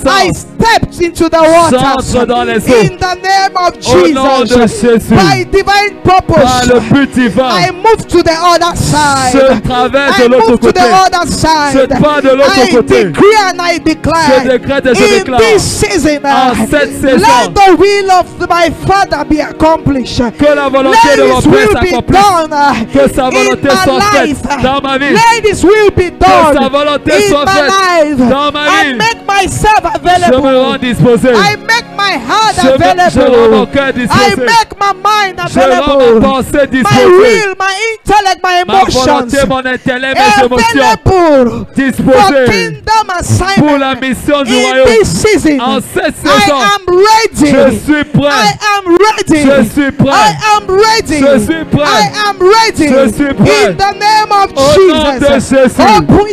I stepped into the waters. J'entre dans les eaux. In the name of Au nom de Jesus. Jésus. By divine Par purpose, le but divin. I moved to the other Je side. traverse I de l'autre côté. the other Je de l'autre I côté. decree and I Je declare décrète et je in this season, En cette saison. let the will of my Father be accomplished. Que la volonté Let de mon Père will be s'accomplisse. done Que sa volonté my soit faite dans ma vie. Let His will be done sa volonté in soit faite life. dans ma I make myself Je me available. rends disposé. I make my heart Je, me, je rends mon available. cœur I make my mind Je rends ma available. pensée My will, my intellect, my Ma volonté, emotions mon intellect, mes émotions available for pour la mission du In royaume. this season, En cette I am ready. je suis I am ready. Je suis prêt. I am ready. Je suis prêt. I am ready. Je suis prêt. In the name of Au nom de Jesus. Jésus.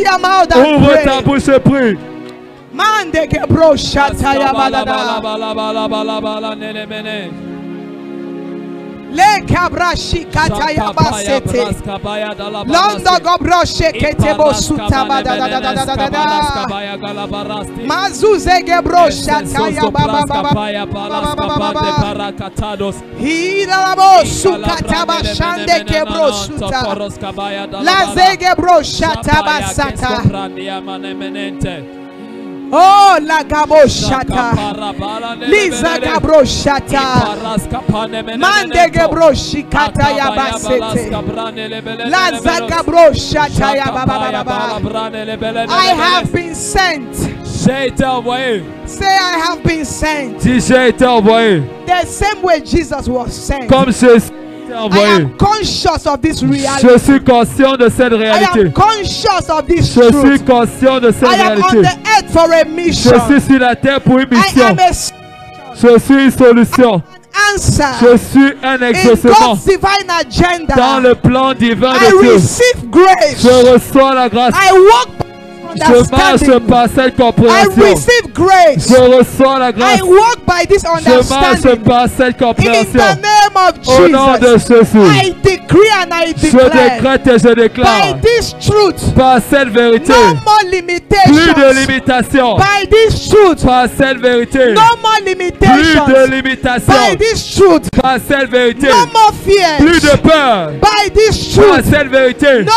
Your mouth and Ouvre ta bouche et prie. Mande shata Landa gobroshe ketebo sutabada da da da da da. Mazuze gebrosha kaya baba baba baba baba baba. Hira labo sukataba shande gebrosuta. Laze gebrosha tabasata. Oh, la gaboshata. Liza gabroshata. Mande gabroshikata ya basete. Laza gabroshata ya baba. I have been sent. Say it away. Say I have been sent. The same way Jesus was sent. Come, ceci. I am conscious of this reality. Je suis conscient de cette I réalité. am conscious of this Je suis conscient de cette I am on réalité. the earth for a mission. Je suis sur la terre pour une I mission. am a s- Je suis une solution. Je suis un exaucement God's divine agenda. dans le plan divin I de Dieu. Je reçois la grâce. I by Je marche par cette I compréhension. receive grace. Je reçois la grâce. I walk by this Je marche understanding. par cette In compréhension. the name of Au nom de Jesus, Jésus. I decree and I Je décrète et je by déclare this truth, par cette vérité. no more Plus de limitations. limitations. By this truth, Par cette vérité. no more Plus de limitations. By limitations. this truth, Par cette vérité. no more fear. Plus de peur. By this Par truth, cette vérité. no.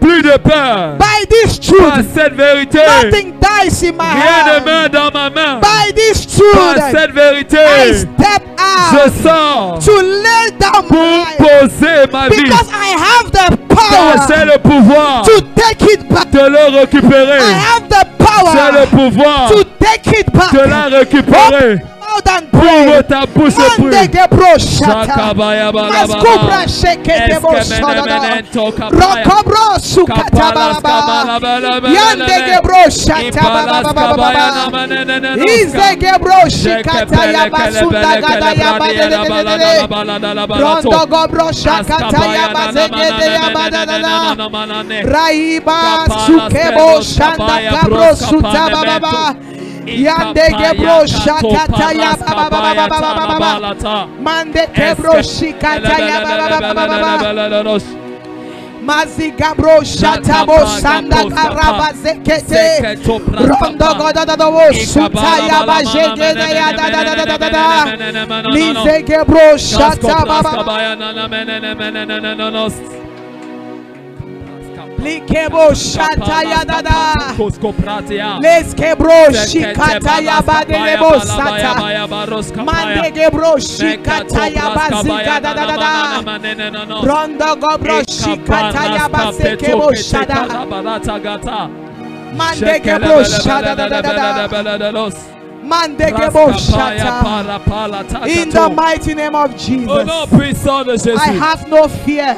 Plus de peur. By this Par truth, cette vérité. nothing dies in my Rien ne hand. meurt dans ma main. By this Par truth, cette vérité. I step Je sors to lay down pour my poser ma vie. because I have the power le pouvoir to take it back. de le récupérer. I have the le power pouvoir to take it back. de la récupérer. more than bread. Mande de broshata. Maskubra shekete boshadada. Rokobro sukata balaba. Yande de broshata balaba. Ize de broshikata yabasunda gada yabadadadadadada. Rondo gobro shakata yabazegede yabadadada. Raiba sukebo shanda gabro suta balaba. Yande gebro shakata ya baba baba baba baba. Mande kebro shikata ya baba baba baba baba. Maziga bro shata bo sanda karaba zekete. Rondo goda da da bo suta ya ba jegede ya da da da da da da da. Lizege bro shata baba. Likebo dada. Badelebo sata. Bazika basekebo shada. In the mighty name of Jesus, I have no fear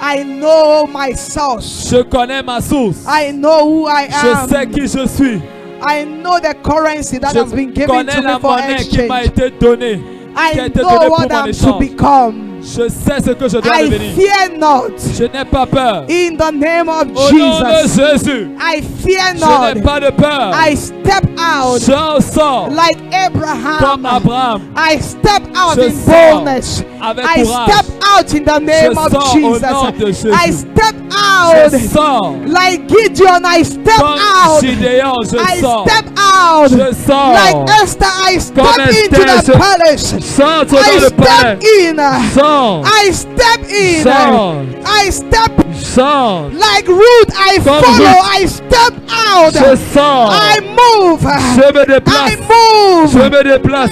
je n'ai pas de. I know my source. Je connais ma source. I know who I am. Je sais qui je suis. I know the currency that has been given to me for monnaie qui exchange. été donnée. I know what I'm to become. Je sais ce que je dois I devenir. fear not. Je n'ai pas peur. In the name of Au nom de Jesus, I fear je n'ai not. pas de peur. I step out Je sors like comme Abraham. Abraham I step out Je in boldness. avec I courage. step out in the name Je of sors au nom de Jesus. I step Je out sors like Gideon. I step comme out. Gideon. Je I sors. step out Je sors. like Esther. I step Comme into Esther, the je- palace. I dans le palais. step in. Sors. I step in. Sors. I step Sors. like Ruth. I Comme follow. Ruth. I step out. Je sors. I move. Je me I déplace. move. Je me déplace.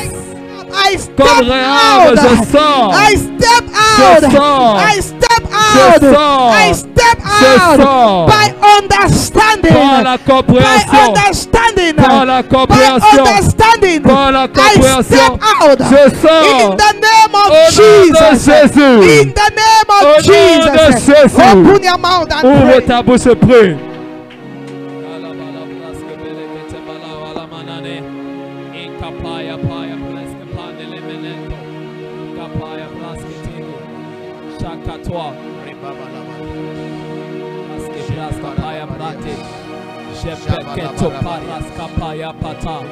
I step Comme Réal, out. je sors. I step out. sors. I step Je out. sors. I step Je out sors. by understanding. Par la By compréhension. understanding. Par la By compréhension. understanding. Par la I compréhension. step out. Je sors. In the name Jesus. Jésus. In the name of Jesus. Jésus. Open your mouth and Ouvre pray. ta bouche et prie. Shepeketo Pata,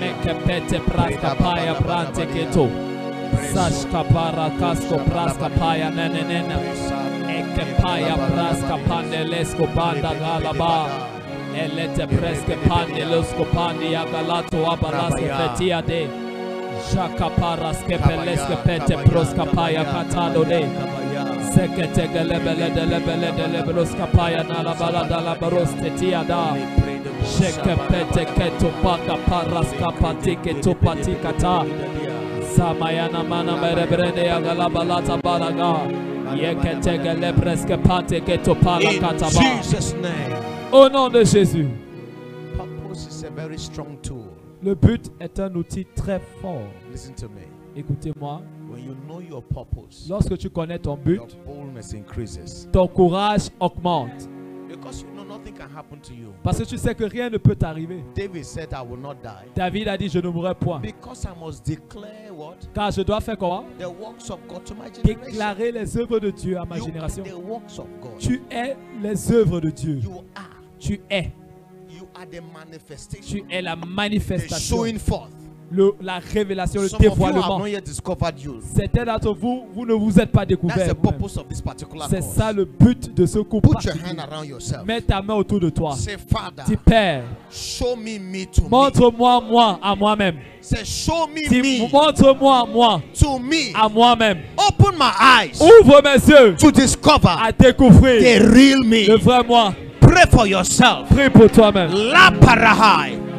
Mekepete Keto, Sashka para casco praska paya nenenena. Eke paya praska pandelesco banda galaba. Elete preske pandelosco pandi agalato abalaske fetia de. Shaka para skepeleske pete proska paya katado de. Sekete gelebele de lebele de lebeloska paya nalabala dalabaros tetia da. Sheke pete ketu paka paraska patike tu patikata. Samayana mana balaga. Pate keto pala In. Jesus' name. Au nom de Jésus. Purpose is a very strong tool. Le but est un outil très fort. Listen to me. Écoutez-moi. When you know your purpose, Lorsque tu connais ton but, your boldness increases. ton courage augmente. Because you know nothing can happen to you. Parce que tu sais que rien ne peut t'arriver. David said, I will not die. David a dit, je ne mourrai point. Because I must declare what? Car je dois faire quoi? The works of God to my generation. Déclarer les œuvres de Dieu à ma You génération. the works of God. Tu es les œuvres de Dieu. You are. Tu es. You are the manifestation. Tu es la The manifestation, showing forth. Le- la révélation, le Some dévoilement. Certains d'entre vous, vous ne vous êtes pas particular C'est ça le but de ce yourself. Mets ta main autour de toi. Dis Père, montre-moi moi à moi-même. Montre-moi moi to me. à moi-même. Ouvre mes yeux to discover à découvrir the real me. le vrai moi. Pray for yourself. Prie pour toi-même. La parahai.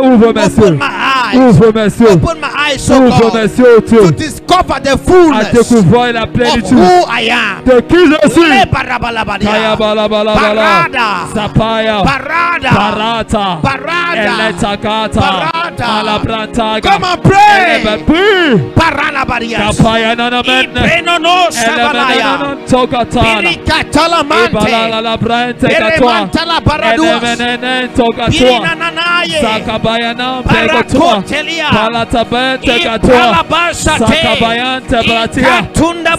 Père, ouvre mes Open yeux. my eyes. Ouvre mes yeux. Open my eyes, oh Ouvre God, mes yeux to autour. discover the À fullness découvrir la of plénitude who I am. de qui je suis. Le barabalabadia. Kaya bala bala bala. Parada. Sapaya. Parada. Parata. Parada. Eletakata. Parada. Malabrantaga. Come on, pray. Elebe- Prie. Paralabadia. Kapaya nana mene. Ibreno no sabalaya. Elemenana tokatana. Pirika talamante. Ibalala la brante katoa. Beremantala baraduas. Elemenene tokatoa. Pirina nanaye. Sakabayana Begotua Palatabente Gatua Sakabayante Bratia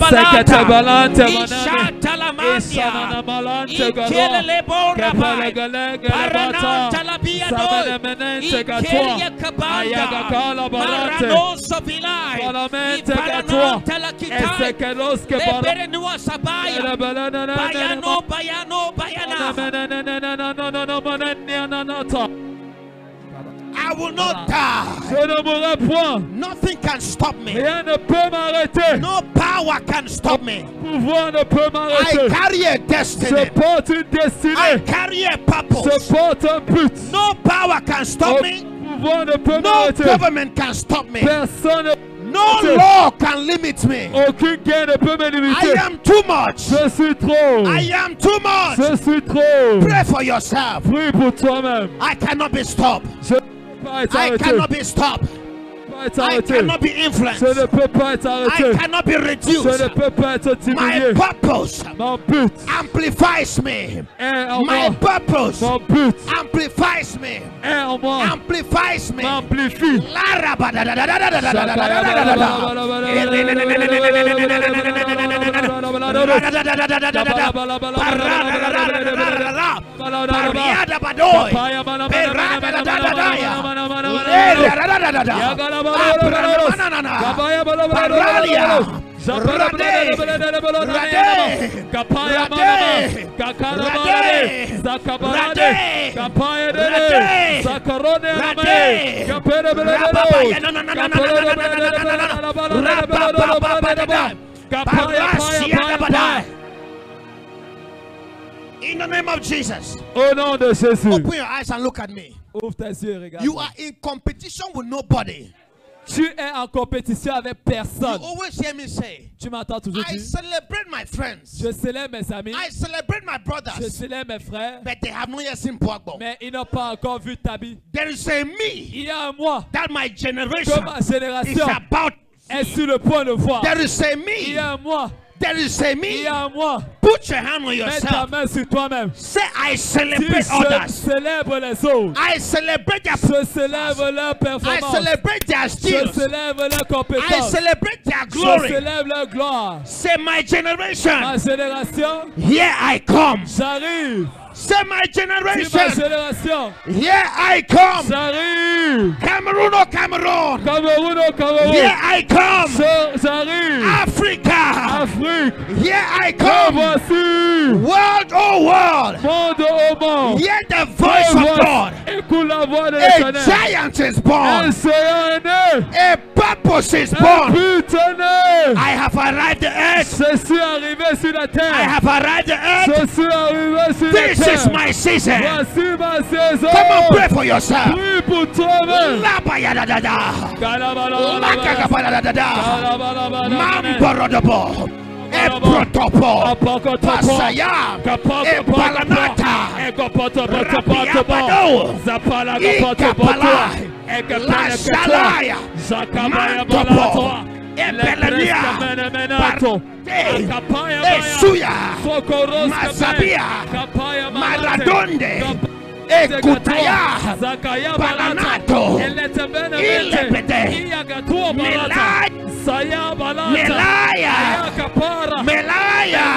Sekete Balante Manani Isanana Malante Gatua Kepelegelege Lebata Samene Menente Gatua Ayaga Kala Balante Solamente Gatua Esekeloske Balante Bayano Bayano Bayana Bayano I will not ah. die. Je ne mourrai point. Nothing can stop me. Rien ne peut m'arrêter. No power can stop me. Pouvoir ne peut m'arrêter. I carry a Je destiny. porte une I carry a Je porte un but. No power can stop me. Pouvoir ne peut No m'arrêter. government can stop me. Personne. No No law can limit me. Aucune guerre ne peut me I am too much. Je suis trop. I am too much. Je suis trop. Pray for yourself. Prie pour toi-même. I cannot be stopped. Je ne peux pas être I arrêté. cannot be stopped. Pas être I cannot be influenced. Je ne peux pas être I cannot be Je ne reduced. peux pas être My purpose Mon but amplifies me. est en My moi. purpose Mon but amplifies me. est en moi. Amplifies me. M'amplifie. In the name of Jesus, nom de Jésus. open your eyes and look at me. Ouvre tes yeux regarde. You are in competition with nobody. Tu es en compétition avec You personne. always hear me say, Tu m'entends toujours I dire? celebrate my friends, Je célèbre mes amis, I celebrate my je brothers, célèbre mes frères, but they have not yet seen Pogba. mais ils n'ont pas encore vu Tabi. There is a me Il y a un moi that my que generation ma is génération about. est sur le point de voir. There is a Il y me. a un moi, There is a il me. y a un moi. Put your hand on Mets ta main sur toi-même. Say, I celebrate cé- others. célèbres les autres. I celebrate their. Je célèbre leur I performance. celebrate their Je skills. célèbre leur I compétence. celebrate their Je glory. célèbre leur gloire. Say, my generation. Ma génération, Here I come. j'arrive. Say, my generation. Here I come. J'arrive. Cameroon, oh Cameroon. Cameroun au Cameroun. Here I come. J'arrive. Africa. Afrique. Here I come. voici. World, oh world. Monde au monde. Hear the voice of God. Écoute la voix de A giant is Un born. est né. A purpose is Un born. but est né. I have arrived the earth. Je suis arrivé sur la I have arrived the earth. Je suis arrivé sur la This is my season. Voici ma saison. Come on, pray for yourself. Prie pour toi-même. Mamborodabo. Eprotopo. Pasaya. Epalanata. Rabiabado. Ikapala. Lashalaya. Mantopo. Epelania. Parte. Esuya. Masabia. Maradonde. Ekutaya. Palanato. Ilepete. Melaya. Melaya. Melaya.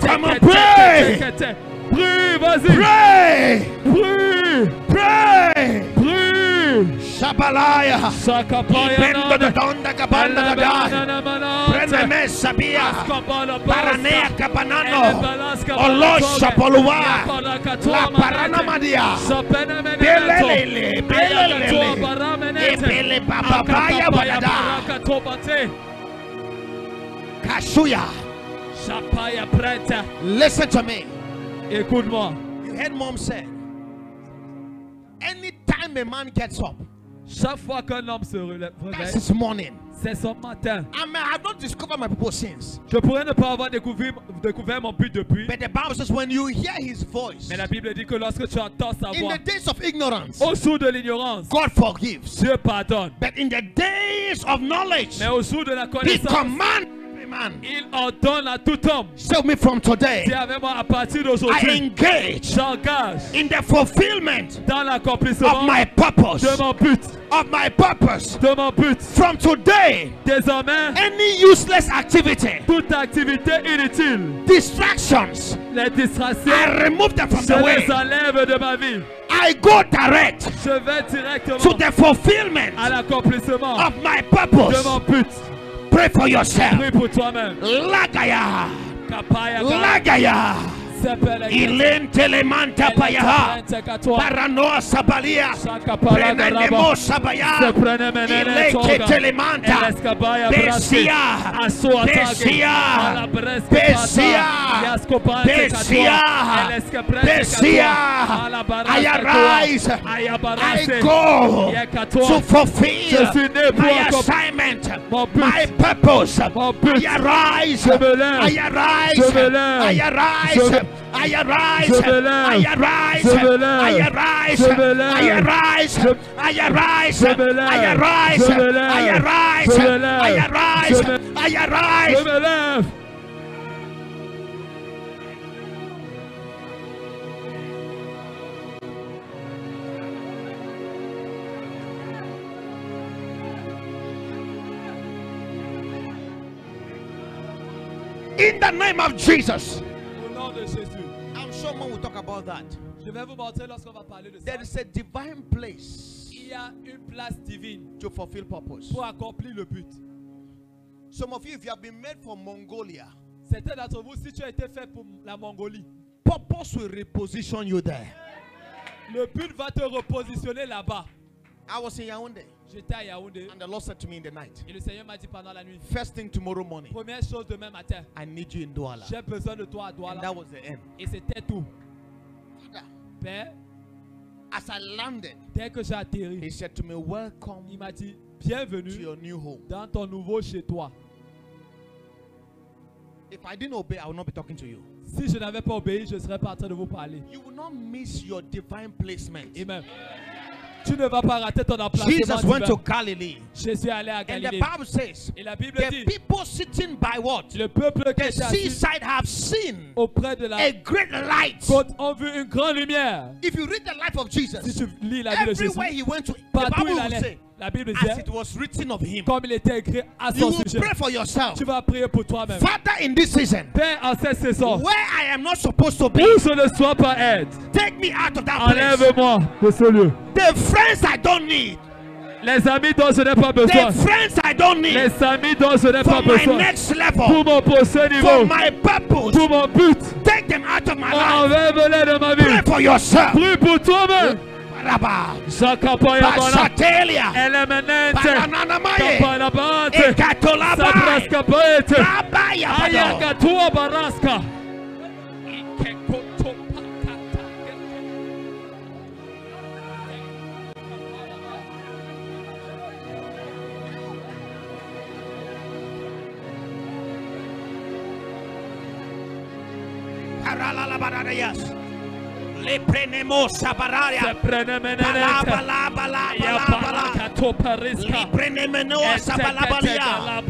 Come on, pray. Pray. Prie. Pray. Shabalaya. Prendo donda donde capanda da dai. Prende me sabia. Paranea capanano. Olo polua. La paranamadia. Pelelele. Pelelele. Pele papaya badada. Kashuya. Shapaya preta. Listen to me. Écoute-moi. You heard mom say. A man gets up, Chaque fois qu'un homme se relève, that's réveille, his morning. c'est son matin. I may have not discovered my purpose since. Je pourrais ne pas avoir découvert, découvert mon but depuis, But the Bible says when you hear his voice, mais la Bible dit que lorsque tu entends sa in voix, the days of ignorance, au jour de l'ignorance, God forgives. Dieu pardonne. But in the days of knowledge, Mais au jour de la He connaissance, commands every man. il ordonne à tout homme. So me from today, Dis avec moi, à partir I d'aujourd'hui, engage j'engage in the fulfillment dans of l'accomplissement my purpose. de mon but. Of my purpose. De mon but. From today, Désormais, any useless activity, toute activité inutile, distractions, les distractions, I remove them from je the way. les enlève de ma vie. I go direct Je vais directement to the fulfillment à l'accomplissement of my de purpose. mon but. Pray for yourself. Prie pour toi-même. Lagaya. Kapaya, Lagaya. Ilen telemanta payaha. Paranoa sabalia. Prenemo sabaya. Ileke telemanta. Besia. Besia. Besia. Besia. Besia. I arise. I go to fulfill Je suis né pour my accomplir assignment, mon but. my purpose. Mon but. I arise. Je me lève. I arise. Je me lève. I arise. Je me- I arise. Je me lève. I arise. Je me lève. I arise. Je me lève. I arise. Je- I arise. Je me lève. I arise. Je me lève. I arise. Je me I lève. arise. Je me- I arise. Je me lève. In the name of Jesus. Nom de Jésus. I'm sure more will talk about that. Je vais vous montrer lorsqu'on va parler de ça. There is a divine place Il y a une place divine to fulfill purpose. pour accomplir le but. Some of you, if you have been made for Mongolia, Certains d'entre vous, si tu as été fait pour la Mongolie, purpose will reposition you there. le but va te repositionner là-bas. I was in Yaoundé, J'étais à Yaoundé and the Lord said to me in the night, et le Seigneur m'a dit pendant la nuit, First thing tomorrow morning, première chose demain matin, I need you in Douala. j'ai besoin de toi à And Douala. that was the end. Et c'était tout. Father, Père, As I landed, dès que j'ai he atterri, said to me, Welcome il m'a dit, to bienvenue your new home. dans ton nouveau chez toi. If I didn't obey, I will not be talking to you. Si je n'avais pas obéi, je serais pas en train de vous parler. You will not miss your divine placement. Amen. Tu ne vas pas rater ton emplacement. Jesus went to. Galilee, Jésus est allé à and the Galilée. Bible says, Et la Bible The dit, people sitting by what? le peuple qui The seaside have seen auprès de la a great light. ont vu une grande lumière. If you read the life of Si Jesus, tu lis la vie de Jésus, everywhere he went to, the Bible il will say, la Bible as disait, it was written of him, comme il était écrit à you son will sujet, pray for yourself. tu vas prier pour toi-même. Father, in this season, Père, en cette saison, where I am not supposed to be, où je ne sois pas aide, take me out of that place. enlève-moi de ce lieu. The friends I don't need, Les amis dont je n'ai pas besoin, the friends I don't need les amis dont je n'ai pas for my besoin, next pour level, mon prochain for niveau, my purpose, pour mon but, take them out of my life. enlève-les de ma Pray vie. for yourself. Prie pour toi-même. Baraba, Basatelia, Parananamaye, Ekatolabaye, Rabaya, Ayakatua Baraska, Yes. Le prenemos sabararia. Seprenemenente, Bala, bala, bala, bala, bala. Yaparakato Pariska, Le prenemos sabalabalia.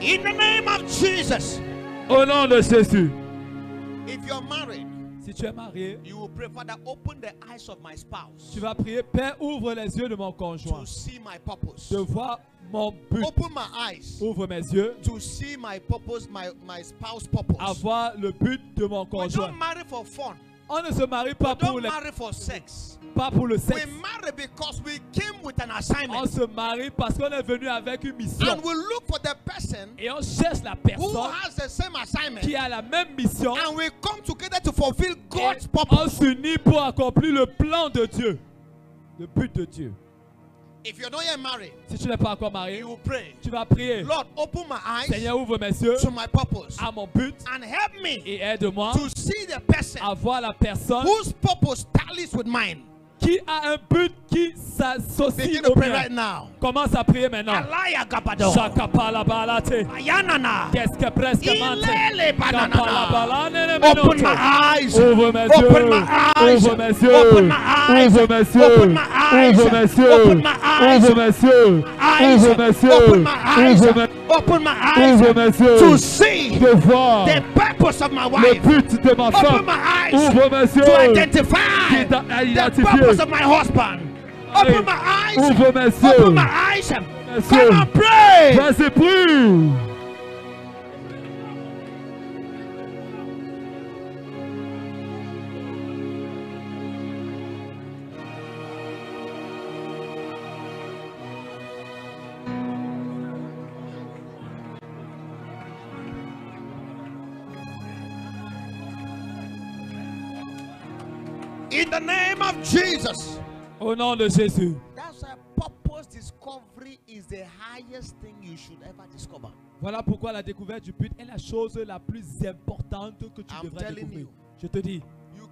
In the name of Jesus. Au nom de Jésus. If you're married, Si tu es marié, you will pray, Father, open the eyes of my spouse tu vas prier, Père, ouvre les yeux de mon conjoint, to see my purpose. de voir mon but. Open my eyes Ouvre mes yeux, to see my purpose, my, my spouse purpose. à voir le but de mon We conjoint. don't marry for fun. On ne se marie We pas pour, don't les- marry for sex. Pas pour le We marry because we came with an On assignment. se marie parce qu'on est venu avec une mission. And we look for the person Et on cherche la who personne has the same assignment. qui a la même mission. And we come together to fulfill God's on purpose. s'unit pour accomplir le plan de Dieu. Le but de Dieu. If you're not yet married, Si tu n'es pas encore marié, you will pray. tu vas prier. Lord, open my eyes Seigneur, ouvre mes yeux to my purpose à mon but and help me et aide-moi to see the person à voir la personne whose purpose tallies with mine. Qui a un but qui s'associe au right now. Commence à prier maintenant. Qu'est-ce que presque Open my eyes. Ouvre mes Open my eyes. Ouvre mes yeux. Open my eyes. Ouvre mes yeux. Open my eyes. Ouvre mes yeux. Open my eyes. Ouvre mes yeux. Eyes. Ouvre mes yeux. Open my eyes. Open my eyes Ouvre mes yeux. to see De voir the purpose of my le wife. but de ma Open my eyes Ouvre mes to identify Qui t'a- à the identifier. purpose of my husband. Open my eyes. Ouvre mes Open yeux. my eyes. Mes Come yeux. on, pray. In the name of Jesus. Au nom de Jésus. That's why purpose discovery is the highest thing you should ever discover. Voilà pourquoi la découverte du but est la chose la plus importante que tu I'm devrais découvrir. you. Je te dis,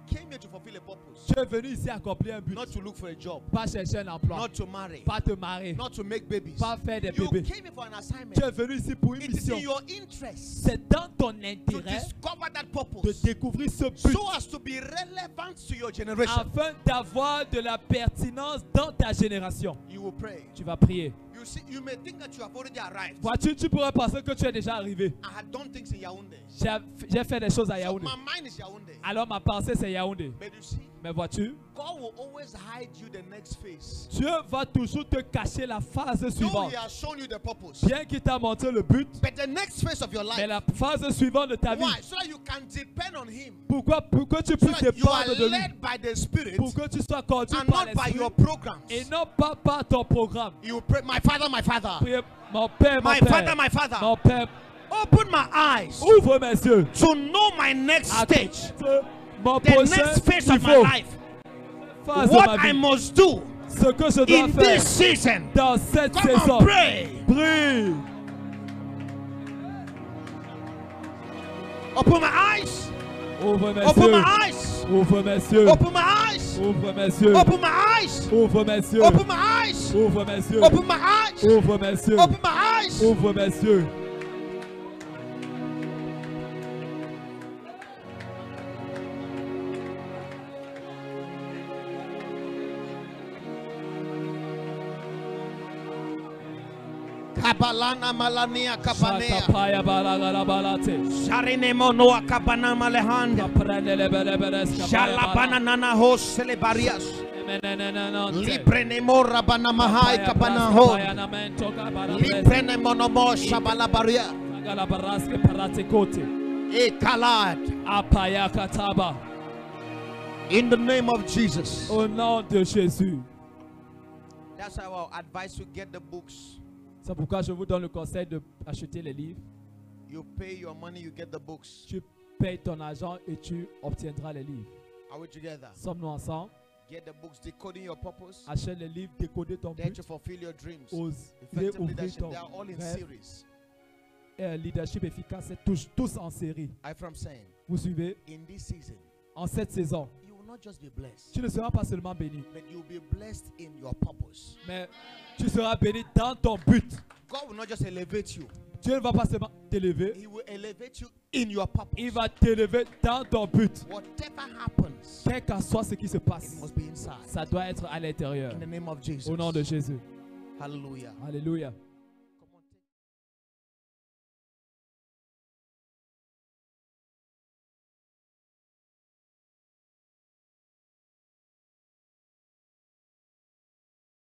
came here to fulfill a purpose, tu es venu ici accomplir un but. not to look for a job, Pas chercher un emploi. not to marry, Pas te marier. not to make babies. Pas faire des You bébés. came here for an assignment. Tu es venu ici pour une It is mission. in your interest C'est dans ton to intérêt discover that de purpose découvrir ce but so as to be relevant to your generation. afin d'avoir de la pertinence dans ta génération. You will pray. Tu vas prier. You see, you may think that you have already arrived. Vois-tu, tu pourrais penser que tu es déjà arrivé. I had done things in Yaoundé. J'ai fait des choses à So Yaoundé. my mind is Yaoundé. Alors ma pensée c'est Yaoundé. But you see, Mais vois-tu, God will always hide you the next phase. Dieu va toujours te cacher la phase suivante. He has shown you the purpose. Bien qu'il t'a montré le but, But the next phase of your mais life, la phase suivante de ta vie, why? So that you can depend on Him. pourquoi pour que tu puisses dépendre de lui, led by the Spirit pour que tu sois conduit and par not by l'esprit your programs? et non pas par ton programme. You pray, my Father, my Father, Priez, mon Père, mon my Père, Father, my Father. mon Père, Open my eyes ouvre mes yeux. to know my next stage, the next phase of my life. What I must do ce que je dois in faire this season. dans cette Come saison. on, pray. Prie. Open my eyes. Ouvre mes Open yeux. my eyes. Ouvre mes yeux. Open my eyes. Ouvre mes yeux. Open my eyes. Ouvre mes yeux. Open my eyes. Ouvre mes yeux. Open my eyes. Ouvre mes yeux. Open my eyes. Ouvre mes yeux. Kabalana malania kabanea. Shakapaya balagalabalate. Sharine monoa kabana malehanda. Kaprenele beleberes kapaya Shalabana nana ho celebarias. Librene mora bana mahai kabana ho. paya Librene monomo shabalabaria. Galabaraske parate kote. E kalad. Apaya kataba. In the name of Jesus. Oh, Au nom de Jésus. That's how I'll advise you get the books. C'est pourquoi je vous donne le conseil de acheter les livres. You pay your money, you get the books. Tu payes ton argent et tu obtiendras les livres. Are we together? Sommes-nous ensemble? Get the books, decoding your purpose. Achète les livres, décoder ton There but. to fulfill your dreams. Ose leadership. ton They are all in rêve. series. Et leadership efficace, c'est tous, tous en série. I from saying, Vous suivez? in this season, En cette saison, just be blessed, tu ne seras pas seulement béni, but you'll be blessed in your purpose. mais tu seras béni dans ton but. God will not just elevate you, Dieu ne va pas seulement t'élever, He will elevate you in your purpose. il va t'élever dans ton but. Whatever happens, Quel qu'en soit ce qui se it passe, must be inside. ça doit être à l'intérieur. In the name of Jesus. Au nom de Jésus. Hallelujah. Alléluia.